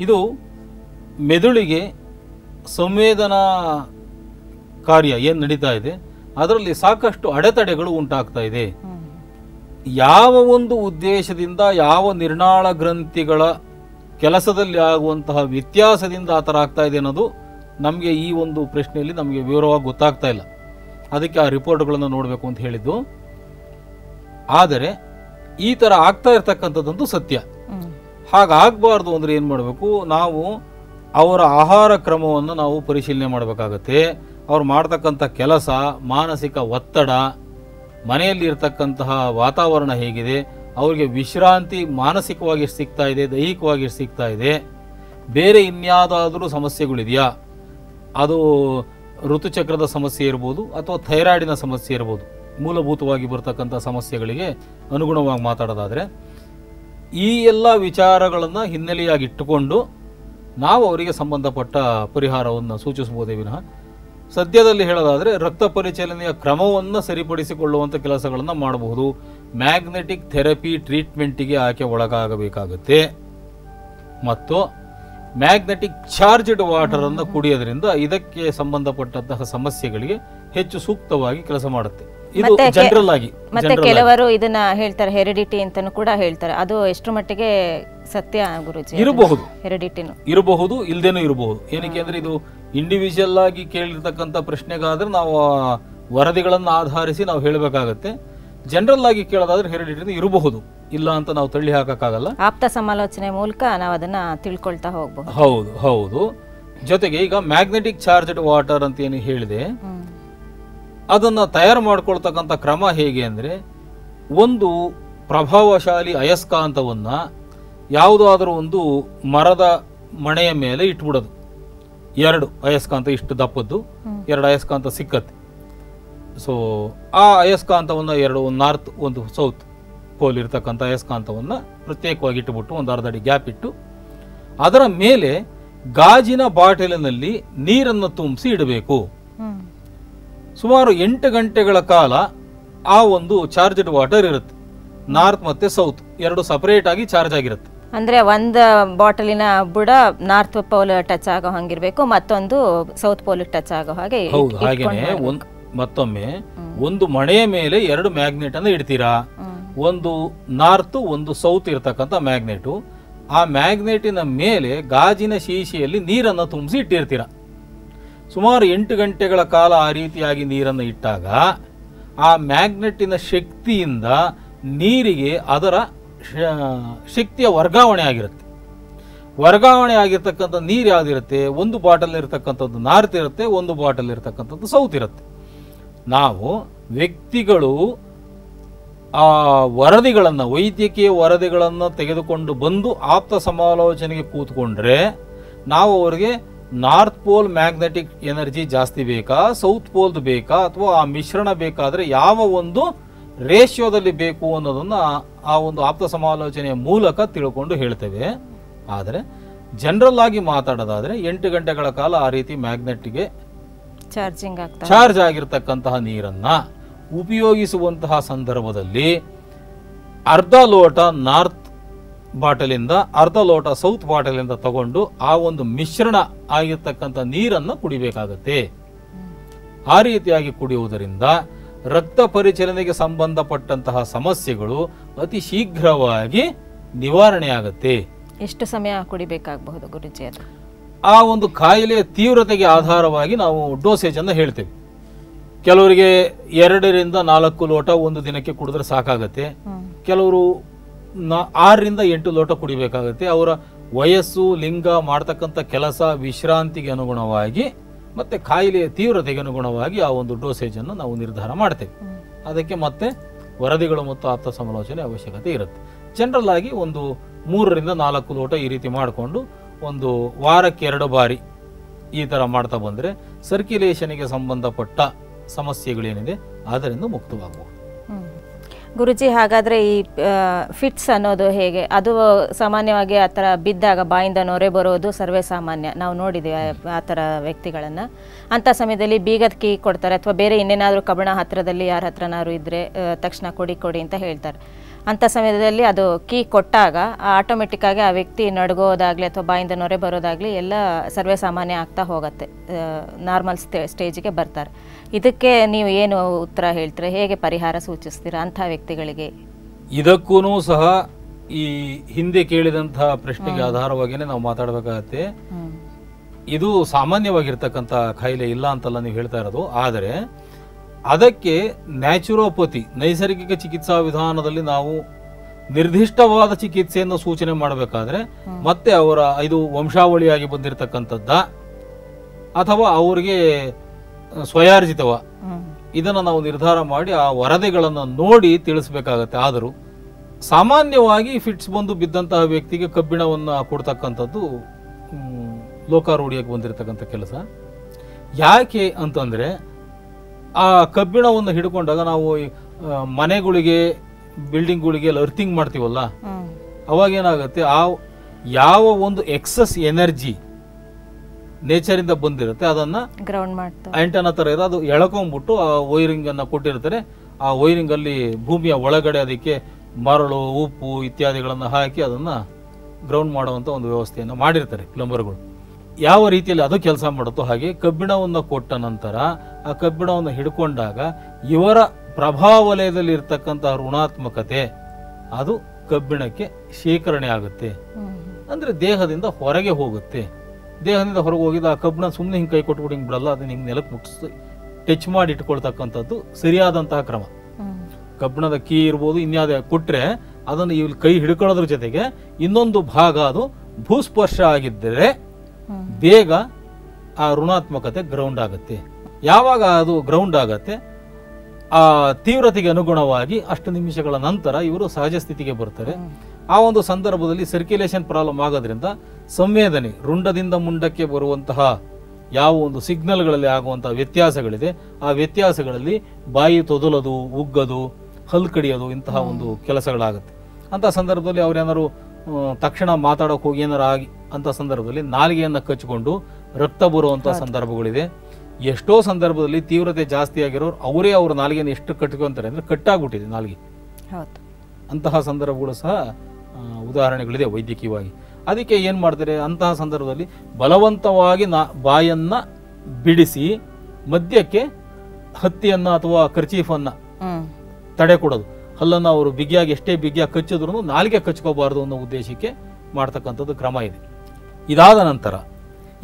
ಇದು ಮೆದುಳಿಗೆ ಸಂವೇದನಾ ಕಾರ್ಯ ಏನು ನಡೀತಾ ಇದೆ, ಅದರಲ್ಲಿ ಸಾಕಷ್ಟು ಅಡೆತಡೆಗಳು ಉಂಟಾಗ್ತಾ ಇದೆ. ಯಾವ ಒಂದು ಉದ್ದೇಶದಿಂದ, ಯಾವ ನಿರ್ನಾಳ ಗ್ರಂಥಿಗಳ ಕೆಲಸದಲ್ಲಿ ಆಗುವಂತಹ ವ್ಯತ್ಯಾಸದಿಂದ ಆ ಥರ ಆಗ್ತಾ ಇದೆ ಅನ್ನೋದು ನಮಗೆ ಈ ಒಂದು ಪ್ರಶ್ನೆಯಲ್ಲಿ ನಮಗೆ ವಿವರವಾಗಿ ಗೊತ್ತಾಗ್ತಾ ಇಲ್ಲ. ಅದಕ್ಕೆ ಆ ರಿಪೋರ್ಟ್ಗಳನ್ನು ನೋಡಬೇಕು ಅಂತ ಹೇಳಿದ್ದು. ಆದರೆ ಈ ಥರ ಆಗ್ತಾ ಇರ್ತಕ್ಕಂಥದ್ದಂತೂ ಸತ್ಯ. ಹಾಗಾಗಬಾರ್ದು ಅಂದರೆ ಏನು ಮಾಡಬೇಕು? ನಾವು ಅವರ ಆಹಾರ ಕ್ರಮವನ್ನು ನಾವು ಪರಿಶೀಲನೆ ಮಾಡಬೇಕಾಗತ್ತೆ. ಅವ್ರು ಮಾಡ್ತಕ್ಕಂಥ ಕೆಲಸ ಮಾನಸಿಕ ಒತ್ತಡ ಮನೆಯಲ್ಲಿ ಇರತಕ್ಕಂತಹ ವಾತಾವರಣ ಹೇಗಿದೆ ಅವರಿಗೆ ವಿಶ್ರಾಂತಿ ಮಾನಸಿಕವಾಗಿ ಸಿಗ್ತಾ ಇದೆ ದೈಹಿಕವಾಗಿ ಸಿಗ್ತಾ ಇದೆ ಬೇರೆ ಇನ್ಯಾವುದಾದ್ರೂ ಸಮಸ್ಯೆಗಳಿದೆಯಾ? ಅದು ಋತುಚಕ್ರದ ಸಮಸ್ಯೆ ಇರ್ಬೋದು ಅಥವಾ ಥೈರಾಯ್ಡಿನ ಸಮಸ್ಯೆ ಇರ್ಬೋದು. ಮೂಲಭೂತವಾಗಿ ಬರ್ತಕ್ಕಂಥ ಸಮಸ್ಯೆಗಳಿಗೆ ಅನುಗುಣವಾಗಿ ಮಾತಾಡೋದಾದರೆ, ಈ ಎಲ್ಲ ವಿಚಾರಗಳನ್ನು ಹಿನ್ನೆಲೆಯಾಗಿಟ್ಟುಕೊಂಡು ನಾವು ಅವರಿಗೆ ಸಂಬಂಧಪಟ್ಟ ಪರಿಹಾರವನ್ನು ಸೂಚಿಸ್ಬೋದೇ ವಿನಃ. ಸದ್ಯದಲ್ಲಿ ಹೇಳೋದಾದರೆ, ರಕ್ತ ಪರಿಚಲನೆಯ ಕ್ರಮವನ್ನು ಸರಿಪಡಿಸಿಕೊಳ್ಳುವಂಥ ಕೆಲಸಗಳನ್ನು ಮಾಡಬಹುದು. ಮ್ಯಾಗ್ನೆಟಿಕ್ ಥೆರಪಿ ಟ್ರೀಟ್ಮೆಂಟಿಗೆ ಆಕೆ ಒಳಗಾಗಬೇಕಾಗುತ್ತೆ. ಮತ್ತು ಮ್ಯಾಗ್ನೆಟಿಕ್ ಚಾರ್ಜ್ಡ್ ವಾಟರನ್ನು ಕುಡಿಯೋದ್ರಿಂದ ಇದಕ್ಕೆ ಸಂಬಂಧಪಟ್ಟಂತಹ ಸಮಸ್ಯೆಗಳಿಗೆ ಹೆಚ್ಚು ಸೂಕ್ತವಾಗಿ ಕೆಲಸ ಮಾಡುತ್ತೆ. ಇದು ಜನರಲ್ ಆಗಿ ಮತ್ತೆ ಕೆಲವರು ಇದನ್ನ ಹೇಳ್ತಾರೆ ಹೆರಿಡಿಟಿ ಅಂತಾನು ಕೂಡ ಹೇಳ್ತಾರೆ. ಅದು ಎಷ್ಟು ಮಟ್ಟಿಗೆ ಸತ್ಯ ಗುರುಜಿ ಇರಬಹುದು. ಹೆರಿಡಿಟಿನು? ಇರಬಹುದು ಇಲ್ದೇನೂ ಇರಬಹುದು. ಏನಕ್ಕೆ ಅಂದ್ರೆ ಇದು ಇಂಡಿವಿಜುವಲ್ ಆಗಿ ಕೇಳಿರ್ತಕ್ಕಂಥ ಪ್ರಶ್ನೆಗಾದ್ರೆ ನಾವು ವರದಿಗಳನ್ನು ಆಧರಿಸಿ ನಾವು ಹೇಳಬೇಕಾಗತ್ತೆ. ಜನರಲ್ ಆಗಿ ಕೇಳೋದಾದ್ರೆ ಹೆರಿಡಿಟಿ ಇರಬಹುದು. ಇಲ್ಲ ಅಂತ ನಾವು ತಳ್ಳಿ ಹಾಕಕ್ಕಾಗಲ್ಲ. ಆಪ್ತ ಸಮಾಲೋಚನೆ ಮೂಲಕ ನಾವು ಅದನ್ನ ತಿಳ್ಕೊಳ್ತಾ ಹೋಗ್ಬಹುದು ಹೌದು ಹೌದು. ಜೊತೆಗೆ ಈಗ ಮ್ಯಾಗ್ನೆಟಿಕ್ ಚಾರ್ಜ್ಡ್ ವಾಟರ್ ಅಂತ ಏನು ಹೇಳಿದೆ. ಅದನ್ನು ತಯಾರು ಮಾಡ್ಕೊಳ್ತಕ್ಕಂಥ ಕ್ರಮ ಹೇಗೆ ಅಂದರೆ ಒಂದು ಪ್ರಭಾವಶಾಲಿ ಅಯಸ್ಕಾಂತವನ್ನು ಯಾವುದಾದ್ರೂ ಒಂದು ಮರದ ಮಣೆಯ ಮೇಲೆ ಇಟ್ಬಿಡೋದು. ಎರಡು ಅಯಸ್ಕಾಂತ ಇಷ್ಟು ದಪ್ಪದ್ದು ಎರಡು ಅಯಸ್ಕಾಂತ ಸಿಕ್ಕತ್ತೆ. ಸೊ ಆ ಅಯಸ್ಕಾಂತವನ್ನು ಎರಡು ಒಂದು ನಾರ್ತ್ ಒಂದು ಸೌತ್ ಪೋಲ್ ಇರ್ತಕ್ಕಂಥ ಅಯಸ್ಕಾಂತವನ್ನು ಪ್ರತ್ಯೇಕವಾಗಿ ಇಟ್ಟುಬಿಟ್ಟು ಒಂದು ಅರ್ಧ ಅಡಿ ಗ್ಯಾಪ್ ಇಟ್ಟು ಅದರ ಮೇಲೆ ಗಾಜಿನ ಬಾಟಲಿನಲ್ಲಿ ನೀರನ್ನು ತುಂಬಿಸಿ ಇಡಬೇಕು. ಸುಮಾರು ಎಂಟು ಗಂಟೆಗಳ ಕಾಲ ಆ ಒಂದು ಚಾರ್ಜ್ಡ್ ವಾಟರ್ ಇರುತ್ತೆ ನಾರ್ತ್ ಮತ್ತೆ ಸೌತ್ ಎರಡು ಸಪರೇಟ್ ಆಗಿ ಚಾರ್ಜ್ ಆಗಿರುತ್ತೆ ಅಂದ್ರೆ ಒಂದು ಬಾಟಲಿನ ಬುಡ ನಾರ್ತ್ ಪೋಲ್ ಟಚ್ ಆಗೋ ಹಂಗಿರ್ಬೇಕು ಮತ್ತೊಂದು ಸೌತ್ ಪೋಲ್ ಟಚ್ ಆಗೋ ಹಾಗೆ ಹೌದು ಹಾಗೇನೆ. ಮತ್ತೊಮ್ಮೆ ಒಂದು ಮಣೆಯ ಮೇಲೆ ಎರಡು ಮ್ಯಾಗ್ನೆಟ್ ಅನ್ನು ಇಡ್ತೀರಾ. ಒಂದು ನಾರ್ತ್, ಒಂದು ಸೌತ್ ಇರತಕ್ಕಂಥ ಮ್ಯಾಗ್ನೆಟು. ಆ ಮ್ಯಾಗ್ನೆಟಿನ ಮೇಲೆ ಗಾಜಿನ ಶೀಶಿಯಲ್ಲಿ ನೀರನ್ನು ತುಂಬಿಸಿ ಇಟ್ಟಿರ್ತೀರ. ಸುಮಾರು ಎಂಟು ಗಂಟೆಗಳ ಕಾಲ ಆ ರೀತಿಯಾಗಿ ನೀರನ್ನು ಇಟ್ಟಾಗ ಆ ಮ್ಯಾಗ್ನೆಟಿನ ಶಕ್ತಿಯಿಂದ ನೀರಿಗೆ ಅದರ ಶಕ್ತಿಯ ವರ್ಗಾವಣೆ ಆಗಿರುತ್ತೆ. ವರ್ಗಾವಣೆ ಆಗಿರ್ತಕ್ಕಂಥ ನೀರು ಯಾವುದಿರುತ್ತೆ? ಒಂದು ಬಾಟಲ್ ಇರತಕ್ಕಂಥದ್ದು ನಾರ್ತ್ ಇರುತ್ತೆ, ಒಂದು ಬಾಟಲ್ ಇರತಕ್ಕಂಥದ್ದು ಸೌತ್ ಇರುತ್ತೆ. ನಾವು ವ್ಯಕ್ತಿಗಳು ಆ ವರದಿಗಳನ್ನು ವೈದ್ಯಕೀಯ ವರದಿಗಳನ್ನು ತೆಗೆದುಕೊಂಡು ಬಂದು ಆಪ್ತ ಸಮಾಲೋಚನೆಗೆ ಕೂತ್ಕೊಂಡ್ರೆ ನಾವು ಅವರಿಗೆ ನಾರ್ತ್ ಪೋಲ್ ಮ್ಯಾಗ್ನೆಟಿಕ್ ಎನರ್ಜಿ ಜಾಸ್ತಿ ಬೇಕಾ ಸೌತ್ ಪೋಲ್ದು ಬೇಕಾ ಅಥವಾ ಆ ಮಿಶ್ರಣ ಬೇಕಾದರೆ ಯಾವ ಒಂದು ರೇಷಿಯೋದಲ್ಲಿ ಬೇಕು ಅನ್ನೋದನ್ನು ಆ ಒಂದು ಆಪ್ತ ಸಮಾಲೋಚನೆಯ ಮೂಲಕ ತಿಳ್ಕೊಂಡು ಹೇಳ್ತೇವೆ. ಆದರೆ ಜನರಲ್ ಆಗಿ ಮಾತಾಡೋದಾದರೆ ಎಂಟು ಗಂಟೆಗಳ ಕಾಲ ಆ ರೀತಿ ಮ್ಯಾಗ್ನೆಟ್ಗೆ ಚಾರ್ಜಿಂಗ್ ಚಾರ್ಜ್ ಆಗಿರ್ತಕ್ಕಂತಹ ನೀರನ್ನ ಉಪಯೋಗಿಸುವಂತಹ ಸಂದರ್ಭದಲ್ಲಿ ಅರ್ಧ ಲೋಟ ನಾರ್ತ್ ಬಾಟಲಿಂದ ಅರ್ಧ ಲೋಟ ಸೌತ್ ಬಾಟಲಿಂದ ತಗೊಂಡು ಆ ಒಂದು ಮಿಶ್ರಣ ಆಗಿರ್ತಕ್ಕಂಥ ನೀರನ್ನು ಕುಡಿಬೇಕಾಗತ್ತೆ. ಆ ರೀತಿಯಾಗಿ ಕುಡಿಯುವುದರಿಂದ ರಕ್ತ ಪರಿಚಲನೆಗೆ ಸಂಬಂಧಪಟ್ಟಂತಹ ಸಮಸ್ಯೆಗಳು ಅತಿ ಶೀಘ್ರವಾಗಿ ನಿವಾರಣೆಯಾಗತ್ತೆ ಎಷ್ಟು ಸಮಯ ಕುಡಿಬೇಕಾಗಬಹುದು ಗುರುಜಿ ಆ ಒಂದು ಕಾಯಿಲೆಯ ತೀವ್ರತೆಗೆ ಆಧಾರವಾಗಿ ನಾವು ಡೋಸೇಜ್ ಅನ್ನು ಹೇಳ್ತೇವೆ. ಕೆಲವರಿಗೆ ಎರಡರಿಂದ ನಾಲ್ಕು ಲೋಟ ಒಂದು ದಿನಕ್ಕೆ ಕುಡಿದ್ರೆ ಸಾಕಾಗತ್ತೆ. ಕೆಲವರು ನಾ- ಆರರಿಂದ ಎಂಟು ಲೋಟ ಕುಡಿಬೇಕಾಗತ್ತೆ. ಅವರ ವಯಸ್ಸು ಲಿಂಗ ಮಾಡ್ತಕ್ಕಂಥ ಕೆಲಸ ವಿಶ್ರಾಂತಿಗೆ ಅನುಗುಣವಾಗಿ ಮತ್ತೆ ಕಾಯಿಲೆಯ ತೀವ್ರತೆಗೆ ಅನುಗುಣವಾಗಿ ಆ ಒಂದು ಡೋಸೇಜನ್ನು ನಾವು ನಿರ್ಧಾರ ಮಾಡ್ತೇವೆ. ಅದಕ್ಕೆ ಮತ್ತೆ ವರದಿಗಳು ಮತ್ತು ಆಪ್ತ ಸಮಾಲೋಚನೆ ಅವಶ್ಯಕತೆ ಇರುತ್ತೆ. ಜನರಲ್ ಆಗಿ ಒಂದು ಮೂರರಿಂದ ನಾಲ್ಕು ಲೋಟ ಈ ರೀತಿ ಮಾಡಿಕೊಂಡು ಒಂದು ವಾರಕ್ಕೆ ಎರಡು ಬಾರಿ ಈ ಥರ ಮಾಡ್ತಾ ಬಂದರೆ ಸರ್ಕ್ಯುಲೇಷನ್ಗೆ ಸಂಬಂಧಪಟ್ಟ ಸಮಸ್ಯೆಗಳೇನಿದೆ ಅದರಿಂದ ಮುಕ್ತವಾಗಬಹುದು ಗುರುಜಿ ಹಾಗಾದ್ರೆ ಈ ಫಿಟ್ಸ್ ಅನ್ನೋದು ಹೇಗೆ? ಅದು ಸಾಮಾನ್ಯವಾಗಿ ಆ ಥರ ಬಿದ್ದಾಗ ಬಾಯಿಂದ ನೊರೆ ಬರೋದು ಸರ್ವೇ ಸಾಮಾನ್ಯ. ನಾವು ನೋಡಿದ್ದೀವಿ ಆ- ಥರ ವ್ಯಕ್ತಿಗಳನ್ನು. ಅಂಥ ಸಮಯದಲ್ಲಿ ಬೀಗದ ಕೀ ಕೊಡ್ತಾರೆ ಅಥವಾ ಬೇರೆ ಇನ್ನೇನಾದರೂ ಕಬಣ ಹತ್ರದಲ್ಲಿ ಯಾರ ಹತ್ರನಾದ್ರು ಇದ್ದರೆ ತಕ್ಷಣ ಕೊಡಿ ಕೊಡಿ ಅಂತ ಹೇಳ್ತಾರೆ. ಅಂಥ ಸಮಯದಲ್ಲಿ ಅದು ಕೀ ಕೊಟ್ಟಾಗ ಆಟೋಮೆಟಿಕ್ಕಾಗಿ ಆ ವ್ಯಕ್ತಿ ನಡ್ಗೋದಾಗಲಿ ಅಥವಾ ಬಾಯಿಂದ ನೊರೆ ಬರೋದಾಗಲಿ ಎಲ್ಲ ಸರ್ವೇ ಸಾಮಾನ್ಯ ಆಗ್ತಾ ಹೋಗುತ್ತೆ. ನಾರ್ಮಲ್ ಸ್ಟೇ ಸ್ಟೇಜಿಗೆ ಬರ್ತಾರೆ. ಇದಕ್ಕೆ ನೀವು ಏನು ಉತ್ತರ ಹೇಳ್ತೀರಾ? ಹೇಗೆ ಪರಿಹಾರ ಸೂಚಿಸ್ತೀರಾ ಅಂಥ ವ್ಯಕ್ತಿಗಳಿಗೆ? ಇದಕ್ಕೂ ಸಹ ಈ ಹಿಂದೆ ಕೇಳಿದಂತಹ ಪ್ರಶ್ನೆಗೆ ಆಧಾರವಾಗಿಯೇ ನಾವು ಮಾತಾಡಬೇಕಾಗತ್ತೆ. ಇದು ಸಾಮಾನ್ಯವಾಗಿರ್ತಕ್ಕಂಥ ಕಾಯಿಲೆ ಇಲ್ಲ ಅಂತಲ್ಲ ನೀವು ಹೇಳ್ತಾ ಇರೋದು. ಆದರೆ ಅದಕ್ಕೆ ನ್ಯಾಚುರೋಪತಿ ನೈಸರ್ಗಿಕ ಚಿಕಿತ್ಸಾ ವಿಧಾನದಲ್ಲಿ ನಾವು ನಿರ್ದಿಷ್ಟವಾದ ಚಿಕಿತ್ಸೆಯನ್ನು ಸೂಚನೆ ಮಾಡಬೇಕಾದ್ರೆ ಮತ್ತೆ ಅವರ ಇದು ವಂಶಾವಳಿಯಾಗಿ ಬಂದಿರತಕ್ಕಂಥದ್ದ ಅಥವಾ ಅವರಿಗೆ ಸ್ವಯಾರ್ಜಿತವ. ಇದನ್ನು ನಾವು ನಿರ್ಧಾರ ಮಾಡಿ ಆ ವರದಿಗಳನ್ನು ನೋಡಿ ತಿಳಿಸ್ಬೇಕಾಗತ್ತೆ. ಆದರೂ ಸಾಮಾನ್ಯವಾಗಿ ಫಿಟ್ಸ್ ಬಂದು ಬಿದ್ದಂತಹ ವ್ಯಕ್ತಿಗೆ ಕಬ್ಬಿಣವನ್ನು ಕೊಡ್ತಕ್ಕಂಥದ್ದು ಲೋಕಾರೂಢಿಯಾಗಿ ಬಂದಿರತಕ್ಕಂಥ ಕೆಲಸ. ಯಾಕೆ ಅಂತಂದರೆ ಆ ಕಬ್ಬಿಣವನ್ನು ಹಿಡ್ಕೊಂಡಾಗ ನಾವು ಮನೆಗಳಿಗೆ ಬಿಲ್ಡಿಂಗ್ಗಳಿಗೆ ಅರ್ಥಿಂಗ್ ಮಾಡ್ತೀವಲ್ಲ. ಅವಾಗ ಏನಾಗುತ್ತೆ? ಆ ಯಾವ ಒಂದು ಎಕ್ಸಸ್ ಎನರ್ಜಿ ನೇಚರಿಂದ ಬಂದಿರುತ್ತೆ ಅದನ್ನು ಆಂಟನ ಥರ ಇದೆ ಅದು ಎಳ್ಕೊಂಡ್ಬಿಟ್ಟು ಆ ವೈರಿಂಗ್ ಅನ್ನ ಕೊಟ್ಟಿರ್ತಾರೆ. ಆ ವೈರಿಂಗ್ ಅಲ್ಲಿ ಭೂಮಿಯ ಒಳಗಡೆ ಅದಕ್ಕೆ ಮರಳು ಉಪ್ಪು ಇತ್ಯಾದಿಗಳನ್ನು ಹಾಕಿ ಅದನ್ನ ಗ್ರೌಂಡ್ ಮಾಡುವಂತ ಒಂದು ವ್ಯವಸ್ಥೆಯನ್ನು ಮಾಡಿರ್ತಾರೆ ಪ್ಲಂಬರ್ಗಳು ಯಾವ ರೀತಿಯಲ್ಲಿ ಅದು ಕೆಲಸ ಮಾಡುತ್ತೋ ಹಾಗೆ ಕಬ್ಬಿಣವನ್ನು ಕೊಟ್ಟ ನಂತರ ಆ ಕಬ್ಬಿಣವನ್ನು ಹಿಡ್ಕೊಂಡಾಗ ಇವರ ಪ್ರಭಾವ ವಲಯದಲ್ಲಿ ಇರ್ತಕ್ಕಂತಹ ಋಣಾತ್ಮಕತೆ ಅದು ಕಬ್ಬಿಣಕ್ಕೆ ಶೇಖರಣೆ ಆಗುತ್ತೆ. ಅಂದ್ರೆ ದೇಹದಿಂದ ಹೊರಗೆ ಹೋಗುತ್ತೆ ದೇಹದಿಂದ ಹೊರಗೆ ಹೋಗಿದ ಆ ಕಬ್ಬಿಣ ಸುಮ್ಮನೆ ಹಿಂಗೆ ಕೈ ಕೊಟ್ಬಿಟ್ಟು ಹಿಂಗೆ ಬಿಡಲ್ಲ ಅದನ್ನ ಹಿಂಗೆ ನೆಲಕ್ಕೆ ಮುಟ್ಟಿಸಿ ಟಚ್ ಮಾಡಿ ಇಟ್ಕೊಳ್ತಕ್ಕಂಥದ್ದು ಸರಿಯಾದಂತಹ ಕ್ರಮ. ಕಬ್ಬಿಣದ ಕೀ ಇರ್ಬೋದು ಇನ್ಯಾವುದೇ ಕೊಟ್ಟರೆ ಅದನ್ನು ಇಲ್ಲಿ ಕೈ ಹಿಡ್ಕೊಳ್ಳೋದ್ರ ಜೊತೆಗೆ ಇನ್ನೊಂದು ಭಾಗ ಅದು ಭೂಸ್ಪರ್ಶ ಆಗಿದ್ದರೆ. ಬೇಗ ಆ ಋಣಾತ್ಮಕತೆ ಗ್ರೌಂಡ್ ಆಗುತ್ತೆ. ಯಾವಾಗ ಅದು ಗ್ರೌಂಡ್ ಆಗತ್ತೆ ಆ ತೀವ್ರತೆಗೆ ಅನುಗುಣವಾಗಿ ಅಷ್ಟು ನಿಮಿಷಗಳ ನಂತರ ಇವರು ಸಹಜ ಸ್ಥಿತಿಗೆ ಬರ್ತಾರೆ. ಆ ಒಂದು ಸಂದರ್ಭದಲ್ಲಿ ಸರ್ಕ್ಯುಲೇಷನ್ ಪ್ರಾಬ್ಲಮ್ ಆಗೋದ್ರಿಂದ ಸಂವೇದನೆ ರುಂಡದಿಂದ ಮುಂಡಕ್ಕೆ ಬರುವಂತಹ ಯಾವ ಒಂದು ಸಿಗ್ನಲ್ಗಳಲ್ಲಿ ಆಗುವಂತಹ ವ್ಯತ್ಯಾಸಗಳಿದೆ ಆ ವ್ಯತ್ಯಾಸಗಳಲ್ಲಿ ಬಾಯಿ ತೊದಲದು ಉಗ್ಗದು ಹಲ್ಲು ಕಡಿಯೋದು ಇಂತಹ ಒಂದು ಕೆಲಸಗಳಾಗುತ್ತೆ. ಅಂತ ಸಂದರ್ಭದಲ್ಲಿ ಅವ್ರೇನಾದ್ರು ತಕ್ಷಣ ಮಾತಾಡೋಕೆ ಹೋಗಿ ಏನಾರು ಆಗಿ ಅಂತ ಸಂದರ್ಭದಲ್ಲಿ ನಾಲಿಗೆಯನ್ನು ಕಚ್ಚಿಕೊಂಡು ರಕ್ತ ಬರುವಂಥ ಸಂದರ್ಭಗಳಿದೆ. ಎಷ್ಟೋ ಸಂದರ್ಭದಲ್ಲಿ ತೀವ್ರತೆ ಜಾಸ್ತಿ ಆಗಿರೋರು ಅವರೇ ಅವ್ರ ನಾಲಿಗೆಯನ್ನು ಎಷ್ಟು ಕಟ್ಕೊಂತಾರೆ ಅಂದ್ರೆ ಕಟ್ಟಾಗ್ಬಿಟ್ಟಿದೆ ನಾಲಿಗೆ. ಅಂತಹ ಸಂದರ್ಭಗಳು ಸಹ ಉದಾಹರಣೆಗಳಿದೆ ವೈದ್ಯಕೀಯವಾಗಿ. ಅದಕ್ಕೆ ಏನು ಮಾಡ್ತಾರೆ? ಅಂತಹ ಸಂದರ್ಭದಲ್ಲಿ ಬಲವಂತವಾಗಿ ನಾ ಬಾಯನ್ನು ಬಿಡಿಸಿ ಮದ್ಯಕ್ಕೆ ಹತ್ತಿಯನ್ನು ಅಥವಾ ಕರ್ಚೀಫನ್ನು ತಡೆ ಕೊಡೋದು ಹಲ್ಲನ್ನು ಅವರು ಬಿಗಿಯಾಗಿ ಎಷ್ಟೇ ಬಿಗಿಯಾಗಿ ಕಚ್ಚಿದ್ರು ನಾಲಿಗೆ ಕಚ್ಕೋಬಾರ್ದು ಅನ್ನೋ ಉದ್ದೇಶಕ್ಕೆ ಮಾಡ್ತಕ್ಕಂಥದ್ದು ಕ್ರಮ ಇದೆ. ಇದಾದ ನಂತರ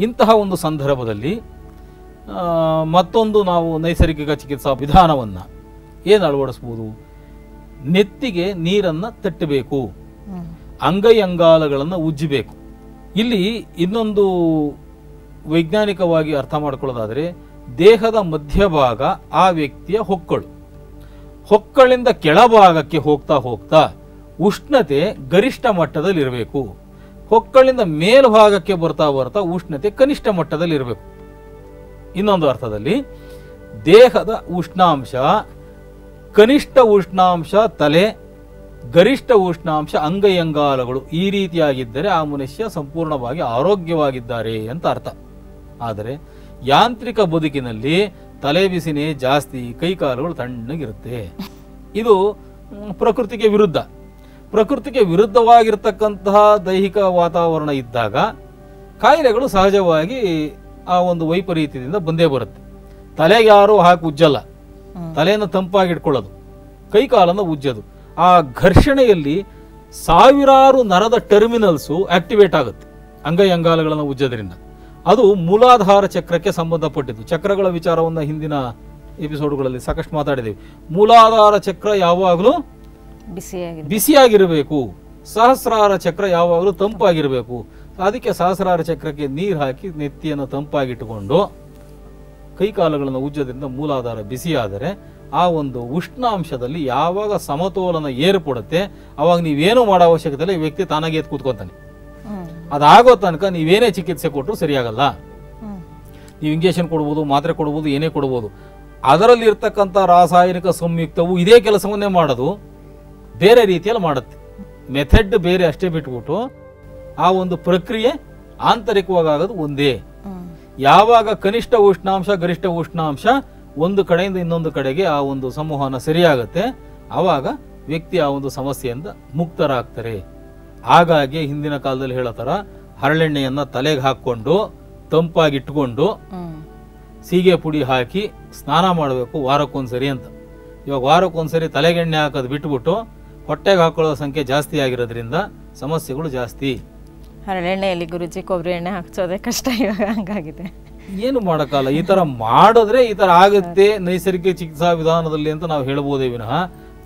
ಇಂತಹ ಒಂದು ಸಂದರ್ಭದಲ್ಲಿ ಮತ್ತೊಂದು ನಾವು ನೈಸರ್ಗಿಕ ಚಿಕಿತ್ಸಾ ವಿಧಾನವನ್ನು ಏನು ಅಳವಡಿಸ್ಬೋದು? ನೆತ್ತಿಗೆ ನೀರನ್ನು ತಟ್ಟಬೇಕು. ಅಂಗೈ ಅಂಗಾಲಗಳನ್ನು ಉಜ್ಜಬೇಕು. ಇಲ್ಲಿ ಇನ್ನೊಂದು ವೈಜ್ಞಾನಿಕವಾಗಿ ಅರ್ಥ ಮಾಡ್ಕೊಳ್ಳೋದಾದರೆ ದೇಹದ ಮಧ್ಯಭಾಗ ಆ ವ್ಯಕ್ತಿಯ ಹೊಕ್ಕಳು. ಹೊಕ್ಕಳಿಂದ ಕೆಳಭಾಗಕ್ಕೆ ಹೋಗ್ತಾ ಹೋಗ್ತಾ ಉಷ್ಣತೆ ಗರಿಷ್ಠ ಮಟ್ಟದಲ್ಲಿ ಇರಬೇಕು ಹೊಕ್ಕಳಿಂದ ಮೇಲ್ಭಾಗಕ್ಕೆ ಬರ್ತಾ ಬರ್ತಾ ಉಷ್ಣತೆ ಕನಿಷ್ಠ ಮಟ್ಟದಲ್ಲಿ ಇರಬೇಕು. ಇನ್ನೊಂದು ಅರ್ಥದಲ್ಲಿ, ದೇಹದ ಉಷ್ಣಾಂಶ, ಕನಿಷ್ಠ ಉಷ್ಣಾಂಶ ತಲೆ, ಗರಿಷ್ಠ ಉಷ್ಣಾಂಶ ಅಂಗೈಯಂಗಾಲಗಳು ಈ ರೀತಿಯಾಗಿದ್ದರೆ ಆ ಮನುಷ್ಯ ಸಂಪೂರ್ಣವಾಗಿ ಆರೋಗ್ಯವಾಗಿದ್ದಾರೆ ಅಂತ ಅರ್ಥ. ಆದರೆ ಯಾಂತ್ರಿಕ ಬದುಕಿನಲ್ಲಿ ತಲೆ ಬಿಸಿನೇ ಜಾಸ್ತಿ, ಕೈಕಾಲುಗಳು ತಣ್ಣಗಿರುತ್ತೆ. ಇದು ಪ್ರಕೃತಿಗೆ ವಿರುದ್ಧ. ಪ್ರಕೃತಿಗೆ ವಿರುದ್ಧವಾಗಿರ್ತಕ್ಕಂತಹ ದೈಹಿಕ ವಾತಾವರಣ ಇದ್ದಾಗ ಕಾಯಿಲೆಗಳು ಸಹಜವಾಗಿ ಆ ಒಂದು ವೈಪರೀತ್ಯದಿಂದ ಬಂದೇ ಬರುತ್ತೆ. ತಲೆಗೆ ಯಾರು ಹಾಕಿ ಉಜ್ಜಲ್ಲ. ತಲೆಯನ್ನು ತಂಪಾಗಿಟ್ಕೊಳ್ಳೋದು. ಕೈಕಾಲನ್ನು ಉಜ್ಜೋದು. ಆ ಘರ್ಷಣೆಯಲ್ಲಿ ಸಾವಿರಾರು ನರದ ಟರ್ಮಿನಲ್ಸು ಆಕ್ಟಿವೇಟ್ ಆಗುತ್ತೆ. ಅಂಗೈ ಅಂಗಾಲಗಳನ್ನು ಉಜ್ಜೋದ್ರಿಂದ. ಅದು ಮೂಲಾಧಾರ ಚಕ್ರಕ್ಕೆ ಸಂಬಂಧಪಟ್ಟಿದ್ದು. ಚಕ್ರಗಳ ವಿಚಾರವನ್ನು ಹಿಂದಿನ ಎಪಿಸೋಡ್ಗಳಲ್ಲಿ ಸಾಕಷ್ಟು ಮಾತಾಡಿದ್ದೀವಿ. ಮೂಲಾಧಾರ ಚಕ್ರ ಯಾವಾಗಲೂ ಬಿಸಿಯಾಗಿದೆ ಬಿಸಿಯಾಗಿರಬೇಕು. ಸಹಸ್ರಾರ ಚಕ್ರ ಯಾವಾಗಲೂ ತಂಪಾಗಿರಬೇಕು. ಅದಕ್ಕೆ ಸಹಸ್ರಾರ ಚಕ್ರಕ್ಕೆ ನೀರು ಹಾಕಿ ನೆತ್ತಿಯನ್ನು ತಂಪಾಗಿಟ್ಟುಕೊಂಡು ಕೈಕಾಲುಗಳನ್ನು ಉಜ್ಜದಿಂದ ಮೂಲಾಧಾರ ಬಿಸಿಯಾದರೆ ಆ ಒಂದು ಉಷ್ಣಾಂಶದಲ್ಲಿ ಯಾವಾಗ ಸಮತೋಲನ ಏರ್ಪಡುತ್ತೆ ಅವಾಗ ನೀವೇನು ಮಾಡೋ ಅವಶ್ಯಕತೆ ಇಲ್ಲ ಈ ವ್ಯಕ್ತಿ ತಾನಾಗಿ ಎದ್ದು ಕೂತ್ಕೊತಾನೆ. ಅದಾಗೋ ತನಕ ನೀವೇನೇ ಚಿಕಿತ್ಸೆ ಕೊಟ್ಟರು ಸರಿಯಾಗಲ್ಲ. ನೀವು ಇಂಜೆಕ್ಷನ್ ಕೊಡ್ಬೋದು ಮಾತ್ರೆ ಕೊಡ್ಬೋದು ಏನೇ ಕೊಡ್ಬೋದು. ಅದರಲ್ಲಿರ್ತಕ್ಕಂಥ ರಾಸಾಯನಿಕ ಸಂಯುಕ್ತವು ಇದೇ ಕೆಲಸವನ್ನೇ ಮಾಡೋದು. ಬೇರೆ ರೀತಿಯಲ್ಲಿ ಮಾಡುತ್ತೆ. ಮೆಥಡ್ ಬೇರೆ ಅಷ್ಟೇ ಬಿಟ್ಬಿಟ್ಟು ಆ ಒಂದು ಪ್ರಕ್ರಿಯೆ ಆಂತರಿಕವಾಗಿ ಆಗೋದು ಒಂದೇ. ಯಾವಾಗ ಕನಿಷ್ಠ ಉಷ್ಣಾಂಶ, ಗರಿಷ್ಠ ಉಷ್ಣಾಂಶ ಒಂದು ಕಡೆಯಿಂದ ಇನ್ನೊಂದು ಕಡೆಗೆ ಆ ಒಂದು ಸಂವಹನ ಸರಿಯಾಗುತ್ತೆ ಆವಾಗ ವ್ಯಕ್ತಿ ಆ ಒಂದು ಸಮಸ್ಯೆಯಿಂದ ಮುಕ್ತರಾಗ್ತಾರೆ. ಹಾಗಾಗಿ ಹಿಂದಿನ ಕಾಲದಲ್ಲಿ ಹೇಳೋ ಥರ ಹರಳೆಣ್ಣೆಯನ್ನ ತಲೆಗೆ ಹಾಕ್ಕೊಂಡು, ತಂಪಾಗಿಟ್ಕೊಂಡು. ಸೀಗೆ ಪುಡಿ ಹಾಕಿ ಸ್ನಾನ ಮಾಡಬೇಕು ವಾರಕ್ಕೊಂದ್ಸರಿ ಅಂತ. ಇವಾಗ ವಾರಕ್ಕೊಂದ್ಸರಿ ತಲೆಗೆಣ್ಣೆ ಹಾಕೋದು ಬಿಟ್ಬಿಟ್ಟು ಹೊಟ್ಟೆಗೆ ಹಾಕೊಳ್ಳೋ ಸಂಖ್ಯೆ ಜಾಸ್ತಿ ಆಗಿರೋದ್ರಿಂದ ಸಮಸ್ಯೆಗಳು ಜಾಸ್ತಿ. ಹರಳೆಣ್ಣೆಯಲ್ಲಿ ಗುರುಜಿ ಕೊಬ್ಬರಿ ಎಣ್ಣೆ ಹಾಕ್ಸೋದೇ ಕಷ್ಟ ಇವಾಗ ಹಂಗಾಗಿದೆ. ಏನು ಮಾಡೋಕ್ಕಲ್ಲ ಈ ಥರ ಮಾಡಿದ್ರೆ ಈ ಥರ ಆಗುತ್ತೆ ನೈಸರ್ಗಿಕ ಚಿಕಿತ್ಸಾ ವಿಧಾನದಲ್ಲಿ ಅಂತ ನಾವು ಹೇಳ್ಬೋದೇ ವಿನಃ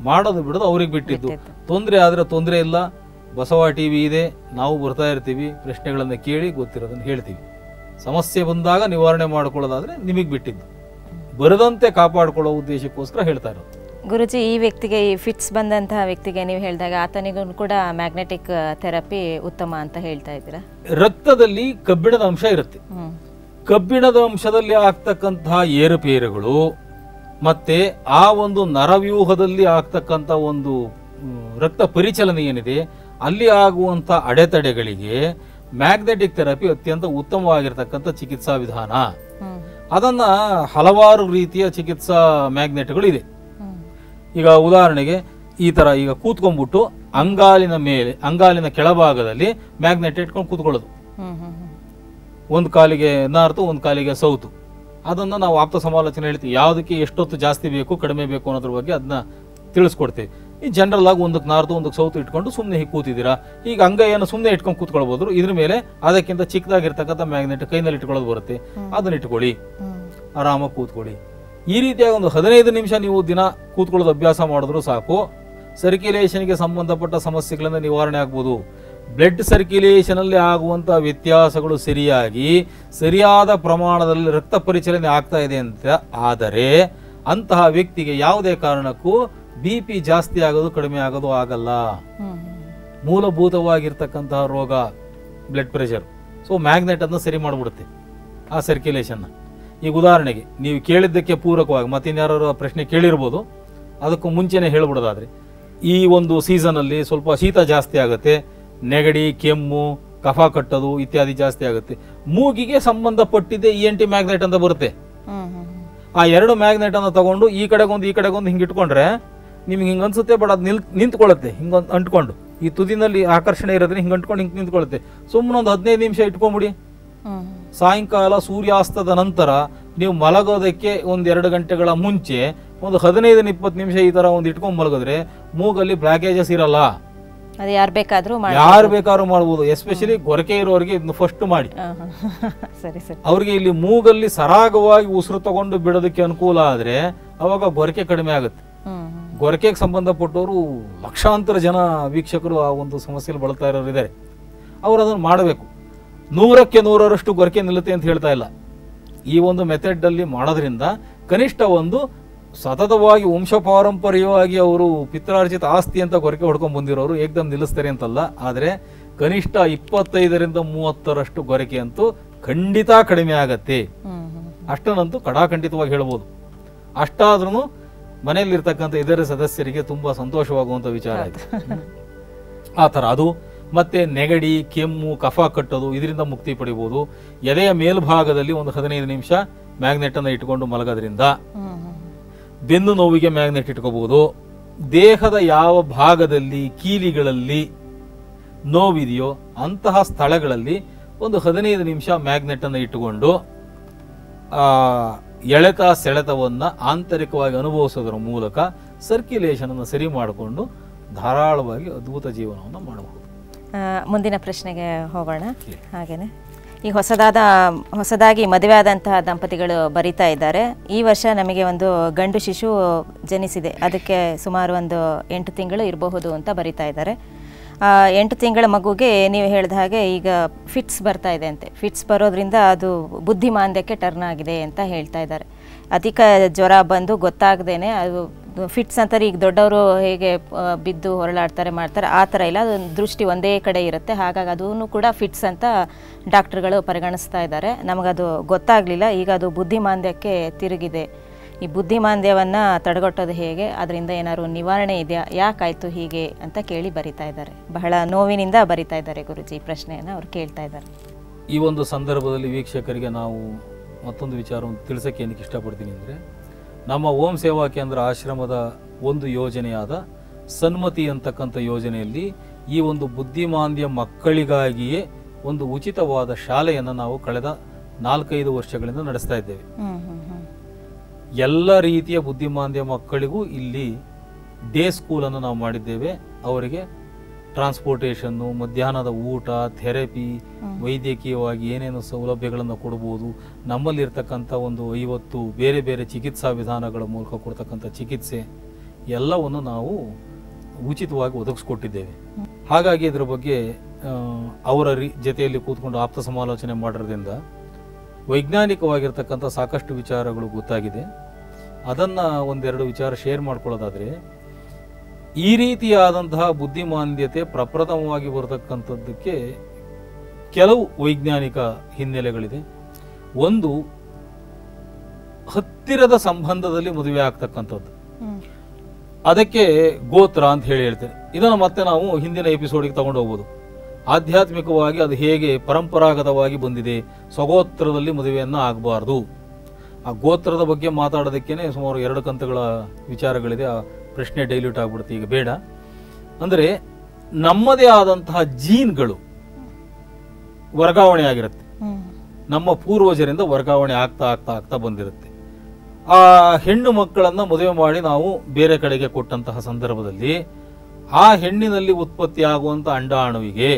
ಮಾಡೋದು ಬಿಡೋದು ಅವ್ರಿಗೆ ಬಿಟ್ಟಿದ್ದು. ತೊಂದರೆ ಆದರೆ ತೊಂದರೆ ಇಲ್ಲ ಬಸವ ಟಿ ವಿ ಇದೆ ನಾವು ಬರ್ತಾ ಇರ್ತೀವಿ ಪ್ರಶ್ನೆಗಳನ್ನು ಕೇಳಿ ಗೊತ್ತಿರೋದನ್ನ ಹೇಳ್ತೀವಿ. ಸಮಸ್ಯೆ ಬಂದಾಗ ನಿವಾರಣೆ ಮಾಡ್ಕೊಳ್ಳೋದಾದ್ರೆ ನಿಮಗೆ ಬಿಟ್ಟಿದ್ದು. ಬರದಂತೆ ಕಾಪಾಡ್ಕೊಳ್ಳೋ ಉದ್ದೇಶಕ್ಕೋಸ್ಕರ ಹೇಳ್ತಾ ಇರೋದು. ಗುರುಜಿ ಈ ವ್ಯಕ್ತಿಗೆ ಈ ಫಿಟ್ಸ್ ಬಂದಂತಹ ವ್ಯಕ್ತಿಗೆ ನೀವು ಹೇಳಿದಾಗ ಆತನಿಗೂ ಕೂಡ ಮ್ಯಾಗ್ನೆಟಿಕ್ ಥೆರಪಿ ಉತ್ತಮ ಅಂತ ಹೇಳ್ತಾ ಇದ್ದೀರಾ? ರಕ್ತದಲ್ಲಿ ಕಬ್ಬಿಣದ ಅಂಶ ಇರುತ್ತೆ. ಕಬ್ಬಿಣದ ಅಂಶದಲ್ಲಿ ಆಗ್ತಕ್ಕಂತಹ ಏರುಪೇರುಗಳು ಮತ್ತೆ ಆ ಒಂದು ನರವ್ಯೂಹದಲ್ಲಿ ಆಗ್ತಕ್ಕಂಥ ಒಂದು ರಕ್ತ ಪರಿಚಲನೆ ಏನಿದೆ ಅಲ್ಲಿ ಆಗುವಂಥ ಅಡೆತಡೆಗಳಿಗೆ ಮ್ಯಾಗ್ನೆಟಿಕ್ ಥೆರಪಿ ಅತ್ಯಂತ ಉತ್ತಮವಾಗಿರ್ತಕ್ಕಂಥ ಚಿಕಿತ್ಸಾ ವಿಧಾನ. ಅದನ್ನ ಹಲವಾರು ರೀತಿಯ ಚಿಕಿತ್ಸಾ ಮ್ಯಾಗ್ನೆಟ್ಗಳು ಇದೆ. ಈಗ ಉದಾಹರಣೆಗೆ ಈ ತರ ಈಗ ಕೂತ್ಕೊಂಡ್ಬಿಟ್ಟು ಅಂಗಾಲಿನ ಮೇಲೆ ಅಂಗಾಲಿನ ಕೆಳಭಾಗದಲ್ಲಿ ಮ್ಯಾಗ್ನೆಟ್ ಇಟ್ಕೊಂಡು ಕೂತ್ಕೊಳ್ಳೋದು. ಒಂದು ಕಾಲಿಗೆ ನಾರ್ತು ಒಂದು ಕಾಲಿಗೆ ಸೌತು. ಅದನ್ನು ನಾವು ಆಪ್ತ ಸಮಾಲೋಚನೆ ಹೇಳ್ತೀವಿ. ಯಾವುದಕ್ಕೆ ಎಷ್ಟೊತ್ತು ಜಾಸ್ತಿ ಬೇಕು ಕಡಿಮೆ ಬೇಕು ಅನ್ನೋದ್ರ ಬಗ್ಗೆ ಅದನ್ನ ತಿಳಿಸ್ಕೊಡ್ತೀವಿ. ಈ ಜನರಲ್ ಆಗಿ ಒಂದಕ್ಕೆ ನಾರ್ದು ಒಂದಕ್ಕೆ ಸೌತು ಇಟ್ಕೊಂಡು ಸುಮ್ಮನೆ ಹೀಗೆ ಕೂತಿದ್ದೀರಾ? ಈಗ ಅಂಗೈಯನ್ನು ಸುಮ್ಮನೆ ಇಟ್ಕೊಂಡು ಕೂತ್ಕೊಳ್ಬೋದು ಇದ್ರ ಮೇಲೆ ಅದಕ್ಕಿಂತ ಚಿಕ್ಕದಾಗಿರ್ತಕ್ಕಂಥ ಮ್ಯಾಗ್ನೆಟ್ ಕೈನಲ್ಲಿ ಇಟ್ಕೊಳ್ಳೋದು ಬರುತ್ತೆ. ಅದನ್ನ ಇಟ್ಕೊಳ್ಳಿ. ಆರಾಮಾಗಿ ಕೂತ್ಕೊಳ್ಳಿ. ಈ ರೀತಿಯಾಗಿ ಒಂದು ಹದಿನೈದು ನಿಮಿಷ ನೀವು ದಿನ ಕೂತ್ಕೊಳ್ಳೋದು ಅಭ್ಯಾಸ ಮಾಡಿದ್ರು ಸಾಕು. ಸರ್ಕ್ಯುಲೇಷನ್ಗೆ ಸಂಬಂಧಪಟ್ಟ ಸಮಸ್ಯೆಗಳನ್ನು ನಿವಾರಣೆ ಆಗ್ಬೋದು. ಬ್ಲಡ್ ಸರ್ಕ್ಯುಲೇಷನ್ ಅಲ್ಲಿ ಆಗುವಂತ ವ್ಯತ್ಯಾಸಗಳು ಸರಿಯಾಗಿ, ಸರಿಯಾದ ಪ್ರಮಾಣದಲ್ಲಿ ರಕ್ತ ಪರಿಚಲನೆ ಆಗ್ತಾ ಇದೆ ಅಂತ ಆದರೆ ಅಂತಹ ವ್ಯಕ್ತಿಗೆ ಯಾವುದೇ ಕಾರಣಕ್ಕೂ ಬಿ ಪಿ ಜಾಸ್ತಿ ಆಗೋದು, ಕಡಿಮೆ ಆಗೋದು ಆಗಲ್ಲ. ಮೂಲಭೂತವಾಗಿರ್ತಕ್ಕಂತಹ ರೋಗ, ಬ್ಲಡ್ ಪ್ರೆಷರ್. ಸೊ ಮ್ಯಾಗ್ನೆಟ್ ಅನ್ನ ಸರಿ ಮಾಡಿಬಿಡುತ್ತೆ ಆ ಸರ್ಕ್ಯುಲೇಷನ್ ಈಗ ಉದಾಹರಣೆಗೆ, ನೀವು ಕೇಳಿದ್ದಕ್ಕೆ ಪೂರಕವಾಗಿ ಮತ್ತಿನ್ಯಾರು ಪ್ರಶ್ನೆ ಕೇಳಿರ್ಬೋದು, ಅದಕ್ಕೂ ಮುಂಚೆನೆ ಹೇಳ್ಬಿಡೋದಾದ್ರೆ, ಈ ಒಂದು ಸೀಸನಲ್ಲಿ ಸ್ವಲ್ಪ ಶೀತ ಜಾಸ್ತಿ ಆಗುತ್ತೆ, ನೆಗಡಿ, ಕೆಮ್ಮು, ಕಫ ಕಟ್ಟೋದು ಇತ್ಯಾದಿ ಜಾಸ್ತಿ ಆಗುತ್ತೆ. ಮೂಗಿಗೆ ಸಂಬಂಧಪಟ್ಟಿದ್ದೆ ಇ ಎನ್ ಟಿ ಮ್ಯಾಗ್ನೆಟ್ ಅಂತ ಬರುತ್ತೆ. ಆ ಎರಡು ಮ್ಯಾಗ್ನೆಟ್ ಅನ್ನು ತಗೊಂಡು ಈ ಕಡೆಗೊಂದು ಈ ಕಡೆಗೊಂದು ಹಿಂಗೆ ಇಟ್ಕೊಂಡ್ರೆ, ನಿಮ್ಗೆ ಹಿಂಗೆ ಅನ್ಸುತ್ತೆ, ಬಟ್ ಅದು ನಿಲ್, ನಿಂತ್ಕೊಳ್ಳುತ್ತೆ ಹಿಂಗೊಂದು ಅಂಟ್ಕೊಂಡು. ಈ ತುದಿನಲ್ಲಿ ಆಕರ್ಷಣೆ ಇರೋದ್ರೆ ಹಿಂಗೆ ಅಂಟ್ಕೊಂಡು ಹಿಂಗೆ ನಿಂತ್ಕೊಳ್ಳುತ್ತೆ. ಸುಮ್ಮನೆ ಒಂದು ಹದಿನೈದು ನಿಮಿಷ ಇಟ್ಕೊಂಬಿಡಿ. ಸಾಯಂಕಾಲ ಸೂರ್ಯಾಸ್ತದ ನಂತರ ನೀವು ಮಲಗೋದಕ್ಕೆ ಒಂದು ಎರಡು ಗಂಟೆಗಳ ಮುಂಚೆ ಒಂದು ಹದಿನೈದು ಇಪ್ಪತ್ತು ನಿಮಿಷ ಈ ತರ ಒಂದು ಇಟ್ಕೊಂಡು ಮಲಗಿದ್ರೆ ಮೂಗಲ್ಲಿ ಬ್ಲಾಕೇಜಸ್ ಇರಲ್ಲ. ಯಾರು ಬೇಕಾದ್ರೂ ಯಾರು ಬೇಕಾದ್ರೂ ಮಾಡ್ಬೋದು ಎಸ್ಪೆಷಲಿ ಗೊರಕೆ ಇರೋರಿಗೆ ಇದನ್ನ ಫಸ್ಟ್ ಮಾಡಿ. ಸರಿ ಸರಿ. ಅವ್ರಿಗೆ ಇಲ್ಲಿ ಮೂಗಲ್ಲಿ ಸರಾಗವಾಗಿ ಉಸಿರು ತಗೊಂಡು ಬಿಡೋದಕ್ಕೆ ಅನುಕೂಲ ಆದ್ರೆ ಅವಾಗ ಗೊರಕೆ ಕಡಿಮೆ ಆಗುತ್ತೆ. ಗೊರಕೆಗೆ ಸಂಬಂಧಪಟ್ಟವರು ಲಕ್ಷಾಂತರ ಜನ ವೀಕ್ಷಕರು ಆ ಒಂದು ಸಮಸ್ಯೆಯಲ್ಲಿ ಬಳಲ್ತಾ ಇರೋರು ಇದ್ದಾರೆ ಅವರು ಅದನ್ನು ಮಾಡಬೇಕು. ನೂರಕ್ಕೆ ನೂರರಷ್ಟು ಗೊರಕೆ ನಿಲ್ಲುತ್ತೆ ಅಂತ ಹೇಳ್ತಾ ಇಲ್ಲ. ಈ ಒಂದು ಮೆಥಡಲ್ಲಿ ಮಾಡೋದ್ರಿಂದ ಕನಿಷ್ಠ ಒಂದು ಸತತವಾಗಿ ವಂಶ ಪಾರಂಪರ್ಯವಾಗಿ ಅವರು ಪಿತ್ರಾರ್ಜಿತ ಆಸ್ತಿ ಅಂತ ಕೊರಕೆ ಹೊಡ್ಕೊಂಡು ಬಂದಿರೋರು ಏಕದಮ್ ನಿಲ್ಲಿಸ್ತಾರೆ ಅಂತಲ್ಲ. ಆದರೆ ಕನಿಷ್ಠ ಇಪ್ಪತ್ತೈದರಿಂದ ಮೂವತ್ತರಷ್ಟು ಗೊರಕೆ ಅಂತೂ ಖಂಡಿತ ಕಡಿಮೆ ಆಗತ್ತೆ. ಅಷ್ಟನ್ನಂತೂ ಕಡಾಖಂಡಿತವಾಗಿ ಹೇಳ್ಬೋದು. ಅಷ್ಟಾದ್ರೂ ಮನೆಯಲ್ಲಿರ್ತಕ್ಕಂಥ ಇದರ ಸದಸ್ಯರಿಗೆ ತುಂಬಾ ಸಂತೋಷವಾಗುವಂಥ ವಿಚಾರ ಆಯ್ತು ಆ ಥರ. ಅದು ಮತ್ತೆ ನೆಗಡಿ, ಕೆಮ್ಮು, ಕಫ ಕಟ್ಟೋದು ಇದರಿಂದ ಮುಕ್ತಿ ಪಡಿಬೋದು. ಎದೆಯ ಮೇಲ್ಭಾಗದಲ್ಲಿ ಒಂದು ಹದಿನೈದು ನಿಮಿಷ ಮ್ಯಾಗ್ನೆಟ್ ಅನ್ನು ಇಟ್ಕೊಂಡು ಮಲಗೋದ್ರಿಂದ ಬೆನ್ನು ನೋವಿಗೆ ಮ್ಯಾಗ್ನೆಟ್ ಇಟ್ಕೋಬಹುದು ದೇಹದ ಯಾವ ಭಾಗದಲ್ಲಿ, ಕೀಲಿಗಳಲ್ಲಿ ನೋವಿದೆಯೋ ಅಂತಹ ಸ್ಥಳಗಳಲ್ಲಿ ಒಂದು ಹದಿನೈದು ನಿಮಿಷ ಮ್ಯಾಗ್ನೆಟ್ ಅನ್ನು ಇಟ್ಟುಕೊಂಡು ಎಳೆತ ಸೆಳೆತವನ್ನ ಆಂತರಿಕವಾಗಿ ಅನುಭವಿಸೋದ್ರ ಮೂಲಕ ಸರ್ಕ್ಯುಲೇಷನ್ ಅನ್ನು ಸರಿ ಮಾಡಿಕೊಂಡು ಧಾರಾಳವಾಗಿ ಅದ್ಭುತ ಜೀವನವನ್ನು ಮಾಡಬಹುದು. ಮುಂದಿನ ಪ್ರಶ್ನೆಗೆ ಹೋಗೋಣ. ಹಾಗೇನೆ. ಈ ಹೊಸದಾದ ಹೊಸದಾಗಿ ಮದುವೆ ಆದಂತಹ ದಂಪತಿಗಳು ಬರಿತಾ ಇದ್ದಾರೆ. ಈ ವರ್ಷ ನಮಗೆ ಒಂದು ಗಂಡು ಶಿಶು ಜನಿಸಿದೆ. ಅದಕ್ಕೆ ಸುಮಾರು ಒಂದು ಎಂಟು ತಿಂಗಳು ಇರಬಹುದು ಅಂತ ಬರಿತಾ ಇದ್ದಾರೆ. ಎಂಟು ತಿಂಗಳ ಮಗುಗೆ ನೀವು ಹೇಳಿದ ಹಾಗೆ ಈಗ ಫಿಟ್ಸ್ ಬರ್ತಾ ಇದೆ ಅಂತೆ. ಫಿಟ್ಸ್ ಬರೋದ್ರಿಂದ ಅದು ಬುದ್ಧಿಮಾಂದ್ಯಕ್ಕೆ ಟರ್ನ್ ಆಗಿದೆ ಅಂತ ಹೇಳ್ತಾ ಇದ್ದಾರೆ. ಅಧಿಕ ಜ್ವರ ಬಂದು ಗೊತ್ತಾಗ್ದೇನೆ ಅದು ಫಿಟ್ಸ್ ಅಂತಾರೆ ಈಗ ದೊಡ್ಡವರು ಹೇಗೆ ಬಿದ್ದು ಹೊರಳಾಡ್ತಾರೆ, ಮಾಡ್ತಾರೆ, ಆ ಥರ ಇಲ್ಲ. ಅದು ದೃಷ್ಟಿ ಒಂದೇ ಕಡೆ ಇರುತ್ತೆ. ಹಾಗಾಗಿ ಅದೂ ಕೂಡ ಫಿಟ್ಸ್ ಅಂತ ಡಾಕ್ಟ್ರುಗಳು ಪರಿಗಣಿಸ್ತಾ ಇದ್ದಾರೆ. ನಮಗದು ಗೊತ್ತಾಗಲಿಲ್ಲ. ಈಗ ಅದು ಬುದ್ಧಿಮಾಂದ್ಯಕ್ಕೆ ತಿರುಗಿದೆ. ಈ ಬುದ್ಧಿಮಾಂದ್ಯವನ್ನು ತಡೆಗಟ್ಟೋದು ಹೇಗೆ? ಅದರಿಂದ ಏನಾದ್ರು ನಿವಾರಣೆ ಇದೆಯಾ? ಯಾಕಾಯಿತು ಹೀಗೆ ಅಂತ ಕೇಳಿ ಬರಿತಾ ಇದ್ದಾರೆ. ಬಹಳ ನೋವಿನಿಂದ ಬರಿತಾ ಇದ್ದಾರೆ ಗುರುಜಿ. ಪ್ರಶ್ನೆಯನ್ನು ಅವ್ರು ಕೇಳ್ತಾ ಇದ್ದಾರೆ. ಈ ಒಂದು ಸಂದರ್ಭದಲ್ಲಿ ವೀಕ್ಷಕರಿಗೆ ನಾವು ಮತ್ತೊಂದು ವಿಚಾರವನ್ನು ತಿಳಿಸಕ್ಕೆ ಏನಕ್ಕೆ ಇಷ್ಟಪಡ್ತೀನಿ ಅಂದರೆ ನಮ್ಮ ಓಂ ಸೇವಾ ಕೇಂದ್ರ ಆಶ್ರಮದ ಒಂದು ಯೋಜನೆಯಾದ ಸನ್ಮತಿ ಅಂತಕ್ಕಂಥ ಯೋಜನೆಯಲ್ಲಿ ಈ ಒಂದು ಬುದ್ಧಿಮಾಂದ್ಯ ಮಕ್ಕಳಿಗಾಗಿಯೇ ಒಂದು ಉಚಿತವಾದ ಶಾಲೆಯನ್ನು ನಾವು ಕಳೆದ ನಾಲ್ಕೈದು ವರ್ಷಗಳಿಂದ ನಡೆಸ್ತಾ ಇದ್ದೇವೆ. ಎಲ್ಲ ರೀತಿಯ ಬುದ್ಧಿಮಾಂದ್ಯ ಮಕ್ಕಳಿಗೂ ಇಲ್ಲಿ ಡೇ ಸ್ಕೂಲನ್ನು ನಾವು ಮಾಡಿದ್ದೇವೆ. ಅವರಿಗೆ ಟ್ರಾನ್ಸ್ಪೋರ್ಟೇಷನ್ನು ಮಧ್ಯಾಹ್ನದ ಊಟ ಥೆರಪಿ ವೈದ್ಯಕೀಯವಾಗಿ ಏನೇನು ಸೌಲಭ್ಯಗಳನ್ನು ಕೊಡ್ಬೋದು. ನಮ್ಮಲ್ಲಿರ್ತಕ್ಕಂಥ ಒಂದು ಐವತ್ತು ಬೇರೆ ಬೇರೆ ಚಿಕಿತ್ಸಾ ವಿಧಾನಗಳ ಮೂಲಕ ಕೊಡ್ತಕ್ಕಂಥ ಚಿಕಿತ್ಸೆ ಎಲ್ಲವನ್ನು ನಾವು ಉಚಿತವಾಗಿ ಒದಗಿಸ್ಕೊಟ್ಟಿದ್ದೇವೆ. ಹಾಗಾಗಿ ಇದರ ಬಗ್ಗೆ ಅವರ ರೀ ಜೊತೆಯಲ್ಲಿ ಕೂತ್ಕೊಂಡು ಆಪ್ತ ಸಮಾಲೋಚನೆ ಮಾಡೋದ್ರಿಂದ ವೈಜ್ಞಾನಿಕವಾಗಿರ್ತಕ್ಕಂಥ ಸಾಕಷ್ಟು ವಿಚಾರಗಳು ಗೊತ್ತಾಗಿದೆ. ಅದನ್ನು ಒಂದೆರಡು ವಿಚಾರ ಶೇರ್ ಮಾಡ್ಕೊಳ್ಳೋದಾದರೆ ಈ ರೀತಿಯಾದಂತಹ ಬುದ್ಧಿಮಾಂದ್ಯತೆ ಪ್ರಪ್ರಥಮವಾಗಿ ಬರತಕ್ಕಂಥದ್ದಕ್ಕೆ ಕೆಲವು ವೈಜ್ಞಾನಿಕ ಹಿನ್ನೆಲೆಗಳಿದೆ. ಒಂದು ಹತ್ತಿರದ ಸಂಬಂಧದಲ್ಲಿ ಮದುವೆ ಆಗ್ತಕ್ಕಂಥದ್ದು. ಅದಕ್ಕೆ ಗೋತ್ರ ಅಂತ ಹೇಳಿ ಹೇಳ್ತೇನೆ. ಇದನ್ನು ಮತ್ತೆ ನಾವು ಹಿಂದಿನ ಎಪಿಸೋಡಿಗೆ ತಗೊಂಡು ಹೋಗ್ಬೋದು. ಆಧ್ಯಾತ್ಮಿಕವಾಗಿ ಅದು ಹೇಗೆ ಪರಂಪರಾಗತವಾಗಿ ಬಂದಿದೆ ಸ್ವಗೋತ್ರದಲ್ಲಿ ಮದುವೆಯನ್ನು ಆಗಬಾರ್ದು. ಆ ಗೋತ್ರದ ಬಗ್ಗೆ ಮಾತಾಡೋದಕ್ಕೇನೆ ಸುಮಾರು ಎರಡು ಕಂತುಗಳ ವಿಚಾರಗಳಿದೆ. ಆ ಪ್ರಶ್ನೆ ಡೈಲ್ಯೂಟ್ ಆಗ್ಬಿಡುತ್ತೆ ಈಗ ಬೇಡ. ಅಂದರೆ ನಮ್ಮದೇ ಆದಂತಹ ಜೀನ್ಗಳು ವರ್ಗಾವಣೆ ಆಗಿರುತ್ತೆ. ನಮ್ಮ ಪೂರ್ವಜರಿಂದ ವರ್ಗಾವಣೆ ಆಗ್ತಾ ಆಗ್ತಾ ಆಗ್ತಾ ಬಂದಿರುತ್ತೆ. ಆ ಹೆಣ್ಣು ಮಕ್ಕಳನ್ನು ಮದುವೆ ಮಾಡಿ ನಾವು ಬೇರೆ ಕಡೆಗೆ ಕೊಟ್ಟಂತಹ ಸಂದರ್ಭದಲ್ಲಿ ಆ ಹೆಣ್ಣಿನಲ್ಲಿ ಉತ್ಪತ್ತಿಯಾಗುವಂಥ ಅಂಡಾಣುವಿಗೆ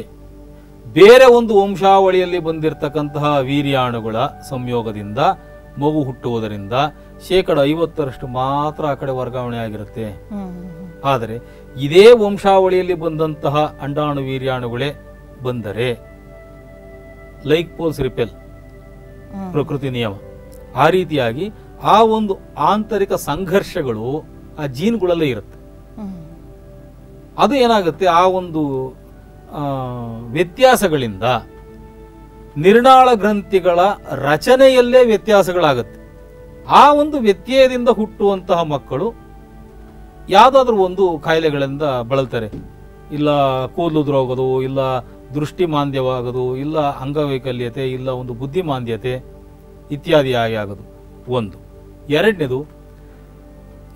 ಬೇರೆ ಒಂದು ವಂಶಾವಳಿಯಲ್ಲಿ ಬಂದಿರತಕ್ಕಂತಹ ವೀರ್ಯಾಣುಗಳ ಸಂಯೋಗದಿಂದ ಮಗು ಹುಟ್ಟುವುದರಿಂದ ಶೇಕಡ ಐವತ್ತರಷ್ಟು ಮಾತ್ರ ಆ ಕಡೆ ವರ್ಗಾವಣೆ ಆಗಿರುತ್ತೆ. ಆದರೆ ಇದೇ ವಂಶಾವಳಿಯಲ್ಲಿ ಬಂದಂತಹ ಅಂಡಾಣು ವೀರ್ಯಾಣುಗಳೇ ಬಂದರೆ ಲೈಕ್ ಪೋಲ್ಸ್ ರಿಪೆಲ್ ಪ್ರಕೃತಿ ನಿಯಮ ಆ ರೀತಿಯಾಗಿ ಆ ಒಂದು ಆಂತರಿಕ ಸಂಘರ್ಷಗಳು ಆ ಜೀನ್ಗಳಲ್ಲೇ ಇರುತ್ತೆ. ಅದು ಏನಾಗುತ್ತೆ? ಆ ಒಂದು ವ್ಯತ್ಯಾಸಗಳಿಂದ ನಿರ್ನಾಳ ಗ್ರಂಥಿಗಳ ರಚನೆಯಲ್ಲೇ ವ್ಯತ್ಯಾಸಗಳಾಗುತ್ತೆ. ಆ ಒಂದು ವ್ಯತ್ಯಯದಿಂದ ಹುಟ್ಟುವಂತಹ ಮಕ್ಕಳು ಯಾವುದಾದ್ರೂ ಒಂದು ಕಾಯಿಲೆಗಳಿಂದ ಬಳಲ್ತಾರೆ. ಇಲ್ಲ ಕೂದಲು ಉದುರೋಗೋದು ಇಲ್ಲ ದೃಷ್ಟಿ ಮಾಂದ್ಯವಾಗೋದು, ಇಲ್ಲ ಅಂಗವೈಕಲ್ಯತೆ, ಇಲ್ಲ ಒಂದು ಬುದ್ಧಿಮಾಂದ್ಯತೆ ಇತ್ಯಾದಿಯಾಗಿ ಆಗೋದು. ಒಂದು. ಎರಡನೇದು,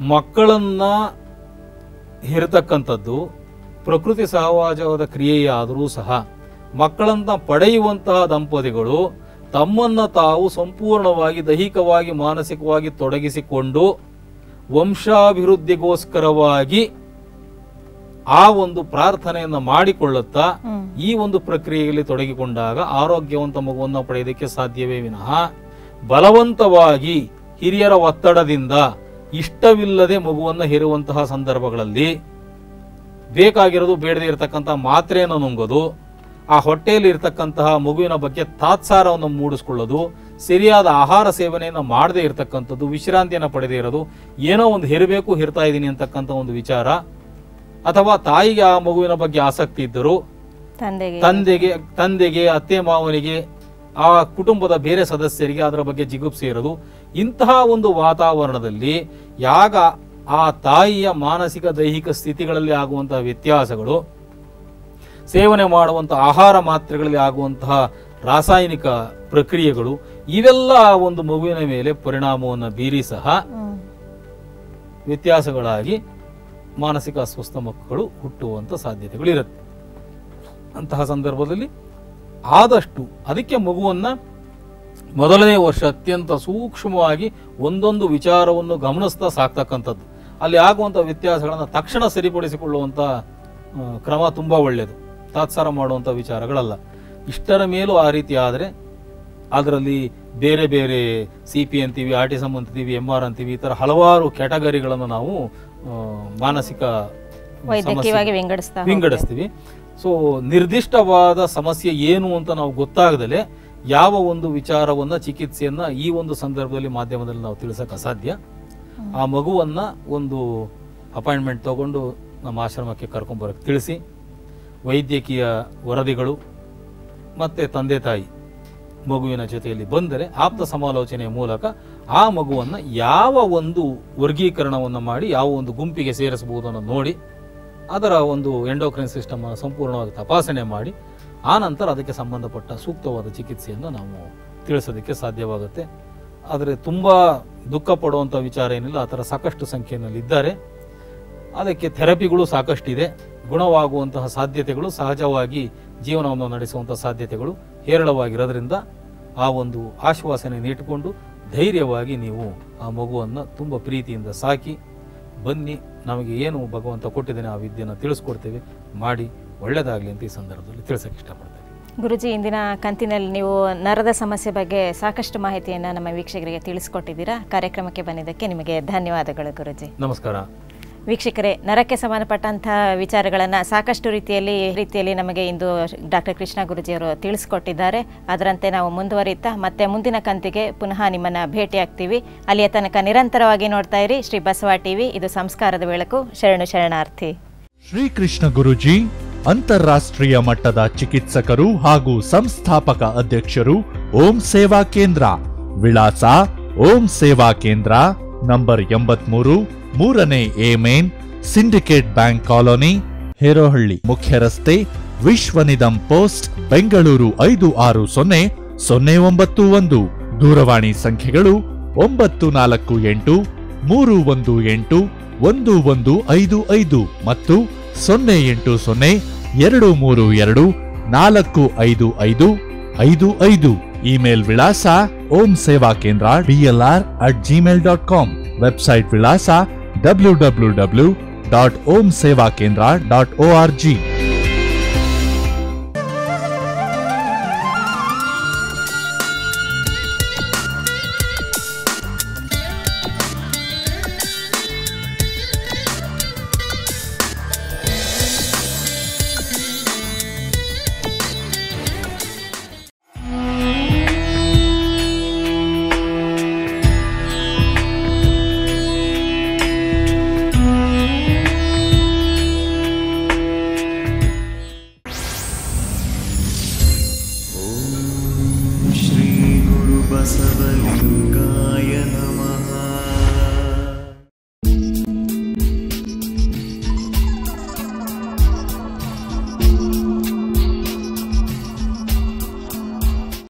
ಮಕ್ಕಳನ್ನ ಹೆರತಕ್ಕಂಥದ್ದು ಪ್ರಕೃತಿ ಸಹವಾಜವಾದ ಕ್ರಿಯೆಯಾದರೂ ಸಹ ಮಕ್ಕಳನ್ನ ಪಡೆಯುವಂತಹ ದಂಪತಿಗಳು ತಮ್ಮನ್ನ ತಾವು ಸಂಪೂರ್ಣವಾಗಿ ದೈಹಿಕವಾಗಿ ಮಾನಸಿಕವಾಗಿ ತೊಡಗಿಸಿಕೊಂಡು ವಂಶಾಭಿವೃದ್ಧಿಗೋಸ್ಕರವಾಗಿ ಆ ಒಂದು ಪ್ರಾರ್ಥನೆಯನ್ನ ಮಾಡಿಕೊಳ್ಳುತ್ತಾ ಈ ಒಂದು ಪ್ರಕ್ರಿಯೆಯಲ್ಲಿ ತೊಡಗಿಕೊಂಡಾಗ ಆರೋಗ್ಯವಂತ ಮಗುವನ್ನು ಪಡೆಯೋದಕ್ಕೆ ಸಾಧ್ಯವೇ ವಿನಃ ಬಲವಂತವಾಗಿ ಹಿರಿಯರ ಒತ್ತಡದಿಂದ ಇಷ್ಟವಿಲ್ಲದೆ ಮಗುವನ್ನು ಹೇರುವಂತಹ ಸಂದರ್ಭಗಳಲ್ಲಿ ಬೇಕಾಗಿರೋದು ಬೇಡದೇ ಇರತಕ್ಕಂಥ ಮಾತ್ರೆಯನ್ನು ನುಂಗೋದು ಆ ಹೊಟ್ಟೆಯಲ್ಲಿ ಇರತಕ್ಕಂತಹ ಮಗುವಿನ ಬಗ್ಗೆ ತಾತ್ಸಾರವನ್ನು ಮೂಡಿಸ್ಕೊಳ್ಳೋದು ಸರಿಯಾದ ಆಹಾರ ಸೇವನೆಯನ್ನು ಮಾಡದೇ ಇರತಕ್ಕಂಥದ್ದು ವಿಶ್ರಾಂತಿಯನ್ನು ಪಡೆದೇ ಇರೋದು ಏನೋ ಒಂದು ಹೆರಬೇಕು ಹೆರ್ತಾ ಇದ್ದೀನಿ ಅಂತಕ್ಕಂಥ ಒಂದು ವಿಚಾರ. ಅಥವಾ ತಾಯಿಗೆ ಆ ಮಗುವಿನ ಬಗ್ಗೆ ಆಸಕ್ತಿ ಇದ್ದರೂ ತಂದೆಗೆ. ತಂದೆಗೆ ತಂದೆಗೆ ಅತ್ತೆ ಮಾವನಿಗೆ ಆ ಕುಟುಂಬದ ಬೇರೆ ಸದಸ್ಯರಿಗೆ ಅದರ ಬಗ್ಗೆ ಜಿಗುಪ್ಸೆ ಇರೋದು. ಇಂತಹ ಒಂದು ವಾತಾವರಣದಲ್ಲಿ ಯಾಗ ಆ ತಾಯಿಯ ಮಾನಸಿಕ ದೈಹಿಕ ಸ್ಥಿತಿಗಳಲ್ಲಿ ಆಗುವಂತಹ ವ್ಯತ್ಯಾಸಗಳು ಸೇವನೆ ಮಾಡುವಂತಹ ಆಹಾರ ಮಾತ್ರೆಗಳಲ್ಲಿ ಆಗುವಂತಹ ರಾಸಾಯನಿಕ ಪ್ರಕ್ರಿಯೆಗಳು, ಇವೆಲ್ಲ ಒಂದು ಮಗುವಿನ ಮೇಲೆ ಪರಿಣಾಮವನ್ನು ಬೀರಿ ಸಹ ವ್ಯತ್ಯಾಸಗಳಾಗಿ ಮಾನಸಿಕ ಅಸ್ವಸ್ಥ ಮಕ್ಕಳು ಹುಟ್ಟುವಂಥ ಸಾಧ್ಯತೆಗಳಿರುತ್ತೆ. ಅಂತಹ ಸಂದರ್ಭದಲ್ಲಿ ಆದಷ್ಟು ಅದಕ್ಕೆ ಮಗುವನ್ನ ಮೊದಲನೇ ವರ್ಷ ಅತ್ಯಂತ ಸೂಕ್ಷ್ಮವಾಗಿ ಒಂದೊಂದು ವಿಚಾರವನ್ನು ಗಮನಿಸ್ತಾ ಸಾಕ್ತಕ್ಕಂಥದ್ದು. ಅಲ್ಲಿ ಆಗುವಂಥ ವ್ಯತ್ಯಾಸಗಳನ್ನು ತಕ್ಷಣ ಸರಿಪಡಿಸಿಕೊಳ್ಳುವಂಥ ಕ್ರಮ ತುಂಬ ಒಳ್ಳೆಯದು. ತಾತ್ಸಾರ ಮಾಡುವಂಥ ವಿಚಾರಗಳಲ್ಲ. ಇಷ್ಟರ ಮೇಲೂ ಆ ರೀತಿ ಆದರೆ ಅದರಲ್ಲಿ ಬೇರೆ ಬೇರೆ ಸಿ ಪಿ ಅಂತೀವಿ ಆಟಿಸಮ್ ಅಂತೀವಿ ಎಂ ಆರ್ ಅಂತೀವಿ ಈ ಥರ ಹಲವಾರು ಕ್ಯಾಟಗರಿಗಳನ್ನು ನಾವು ಮಾನಸಿಕ ವಿಂಗಡಿಸ್ತೀವಿ. ಸೊ ನಿರ್ದಿಷ್ಟವಾದ ಸಮಸ್ಯೆ ಏನು ಅಂತ ನಾವು ಗೊತ್ತಾಗದಲೆ ಯಾವ ಒಂದು ವಿಚಾರವನ್ನ ಚಿಕಿತ್ಸೆಯನ್ನ ಈ ಒಂದು ಸಂದರ್ಭದಲ್ಲಿ ಮಾಧ್ಯಮದಲ್ಲಿ ನಾವು ತಿಳಿಸಕ್ಕೆ ಅಸಾಧ್ಯ. ಆ ಮಗುವನ್ನ ಒಂದು ಅಪಾಯಿಂಟ್ಮೆಂಟ್ ತಗೊಂಡು ನಮ್ಮ ಆಶ್ರಮಕ್ಕೆ ಕರ್ಕೊಂಬರಕ್ಕೆ ತಿಳಿಸಿ. ವೈದ್ಯಕೀಯ ವರದಿಗಳು ಮತ್ತೆ ತಂದೆ ತಾಯಿ ಮಗುವಿನ ಜೊತೆಯಲ್ಲಿ ಬಂದರೆ ಆಪ್ತ ಸಮಾಲೋಚನೆಯ ಮೂಲಕ ಆ ಮಗುವನ್ನು ಯಾವ ಒಂದು ವರ್ಗೀಕರಣವನ್ನು ಮಾಡಿ ಯಾವ ಒಂದು ಗುಂಪಿಗೆ ಸೇರಿಸಬಹುದು ಅನ್ನೋದು ನೋಡಿ, ಅದರ ಒಂದು ಎಂಡೋಕ್ರೈನ್ ಸಿಸ್ಟಮ್ ಸಂಪೂರ್ಣವಾಗಿ ತಪಾಸಣೆ ಮಾಡಿ, ಆ ನಂತರ ಅದಕ್ಕೆ ಸಂಬಂಧಪಟ್ಟ ಸೂಕ್ತವಾದ ಚಿಕಿತ್ಸೆಯನ್ನು ನಾವು ತಿಳಿಸೋದಕ್ಕೆ ಸಾಧ್ಯವಾಗುತ್ತೆ. ಆದರೆ ತುಂಬ ದುಃಖ ಪಡುವಂಥ ವಿಚಾರ ಏನಿಲ್ಲ, ಆ ಥರ ಸಾಕಷ್ಟು ಸಂಖ್ಯೆಯಲ್ಲಿ ಇದ್ದಾರೆ. ಅದಕ್ಕೆ ಥೆರಪಿಗಳು ಸಾಕಷ್ಟಿದೆ. ಗುಣವಾಗುವಂತಹ ಸಾಧ್ಯತೆಗಳು ಸಹಜವಾಗಿ ಜೀವನವನ್ನು ನಡೆಸುವಂತಹ ಸಾಧ್ಯತೆಗಳು ಹೇರಳವಾಗಿರೋದ್ರಿಂದ ಆ ಒಂದು ಆಶ್ವಾಸನೆ ಇಟ್ಟುಕೊಂಡು ಧೈರ್ಯವಾಗಿ ನೀವು ಆ ಮಗುವನ್ನು ತುಂಬ ಪ್ರೀತಿಯಿಂದ ಸಾಕಿ ಬನ್ನಿ ನಮಗೆ ಏನು ಭಗವಂತ ಕೊಟ್ಟಿದ್ದೇನೆ ಆ ವಿದ್ಯೆಯನ್ನು ತಿಳಿಸ್ಕೊಡ್ತೇವೆ ಮಾಡಿ ಒಳ್ಳೆಯದಾಗಲಿ ಅಂತ ಈ ಸಂದರ್ಭದಲ್ಲಿ ತಿಳಿಸೋಕೆ ಇಷ್ಟಪಡ್ತೇವೆ ಗುರುಜಿ ಇಂದಿನ ಕಂತಿನಲ್ಲಿ ನೀವು ನರದ ಸಮಸ್ಯೆ ಬಗ್ಗೆ ಸಾಕಷ್ಟು ಮಾಹಿತಿಯನ್ನು ನಮ್ಮ ವೀಕ್ಷಕರಿಗೆ ತಿಳಿಸ್ಕೊಟ್ಟಿದ್ದೀರಾ? ಕಾರ್ಯಕ್ರಮಕ್ಕೆ ಬಂದಿದ್ದಕ್ಕೆ ನಿಮಗೆ ಧನ್ಯವಾದಗಳು ಗುರುಜಿ. ನಮಸ್ಕಾರ. ವೀಕ್ಷಕರೇ, ನರಕ್ಕೆ ಸಂಬಂಧಪಟ್ಟಂತಹ ವಿಚಾರಗಳನ್ನು ಸಾಕಷ್ಟು ರೀತಿಯಲ್ಲಿ ರೀತಿಯಲ್ಲಿ ನಮಗೆ ಇಂದು ಡಾಕ್ಟರ್ ಕೃಷ್ಣ ಗುರುಜಿಯವರು ತಿಳಿಸ್ಕೊಟ್ಟಿದ್ದಾರೆ. ಅದರಂತೆ ನಾವು ಮುಂದುವರಿತಾ ಮತ್ತೆ ಮುಂದಿನ ಕಂತಿಗೆ ಪುನಃ ನಿಮ್ಮನ್ನು ಭೇಟಿಯಾಗ್ತೀವಿ. ಅಲ್ಲಿಯ ತನಕ ನಿರಂತರವಾಗಿ ನೋಡ್ತಾ ಇರಿ. ಶ್ರೀ ಬಸವ ಟಿವಿ, ಇದು ಸಂಸ್ಕಾರದ ಬೆಳಕು. ಶರಣು ಶರಣಾರ್ಥಿ. ಶ್ರೀ ಕೃಷ್ಣ ಗುರುಜಿ, ಅಂತಾರಾಷ್ಟ್ರೀಯ ಮಟ್ಟದ ಚಿಕಿತ್ಸಕರು ಹಾಗೂ ಸಂಸ್ಥಾಪಕ ಅಧ್ಯಕ್ಷರು, ಓಂ ಸೇವಾ ಕೇಂದ್ರ. ವಿಳಾಸ, ಓಂ ಸೇವಾ ಕೇಂದ್ರ ನಂಬರ್ ಎಂಬತ್ಮೂರು, ಮೂರನೇ A main syndicate bank colony, Herohalli ಮುಖ್ಯ ರಸ್ತೆ ವಿಶ್ವನಿಧಂ ಪೋಸ್ಟ್, ಬೆಂಗಳೂರು ಐದು ಆರು ಸೊನ್ನೆ ಸೊನ್ನೆ ಒಂಬತ್ತು ಒಂದು. ದೂರವಾಣಿ ಸಂಖ್ಯೆಗಳು ಒಂಬತ್ತು ನಾಲ್ಕು ಎಂಟು, ಮೂರು ಒಂದು ಎಂಟು, ಒಂದು ಒಂದು ಐದು ಐದು ಮತ್ತು ಸೊನ್ನೆ ಎಂಟು ಸೊನ್ನೆ, ಎರಡು ಮೂರು ಎರಡು, ನಾಲ್ಕು ಐದು ಐದು ಐದು ಐದು. ಇಮೇಲ್ ವಿಳಾಸ Om Seva Kendra DLR at Gmail dot com website ವಿಳಾಸ W W W dot Om Seva Kendra dot O R G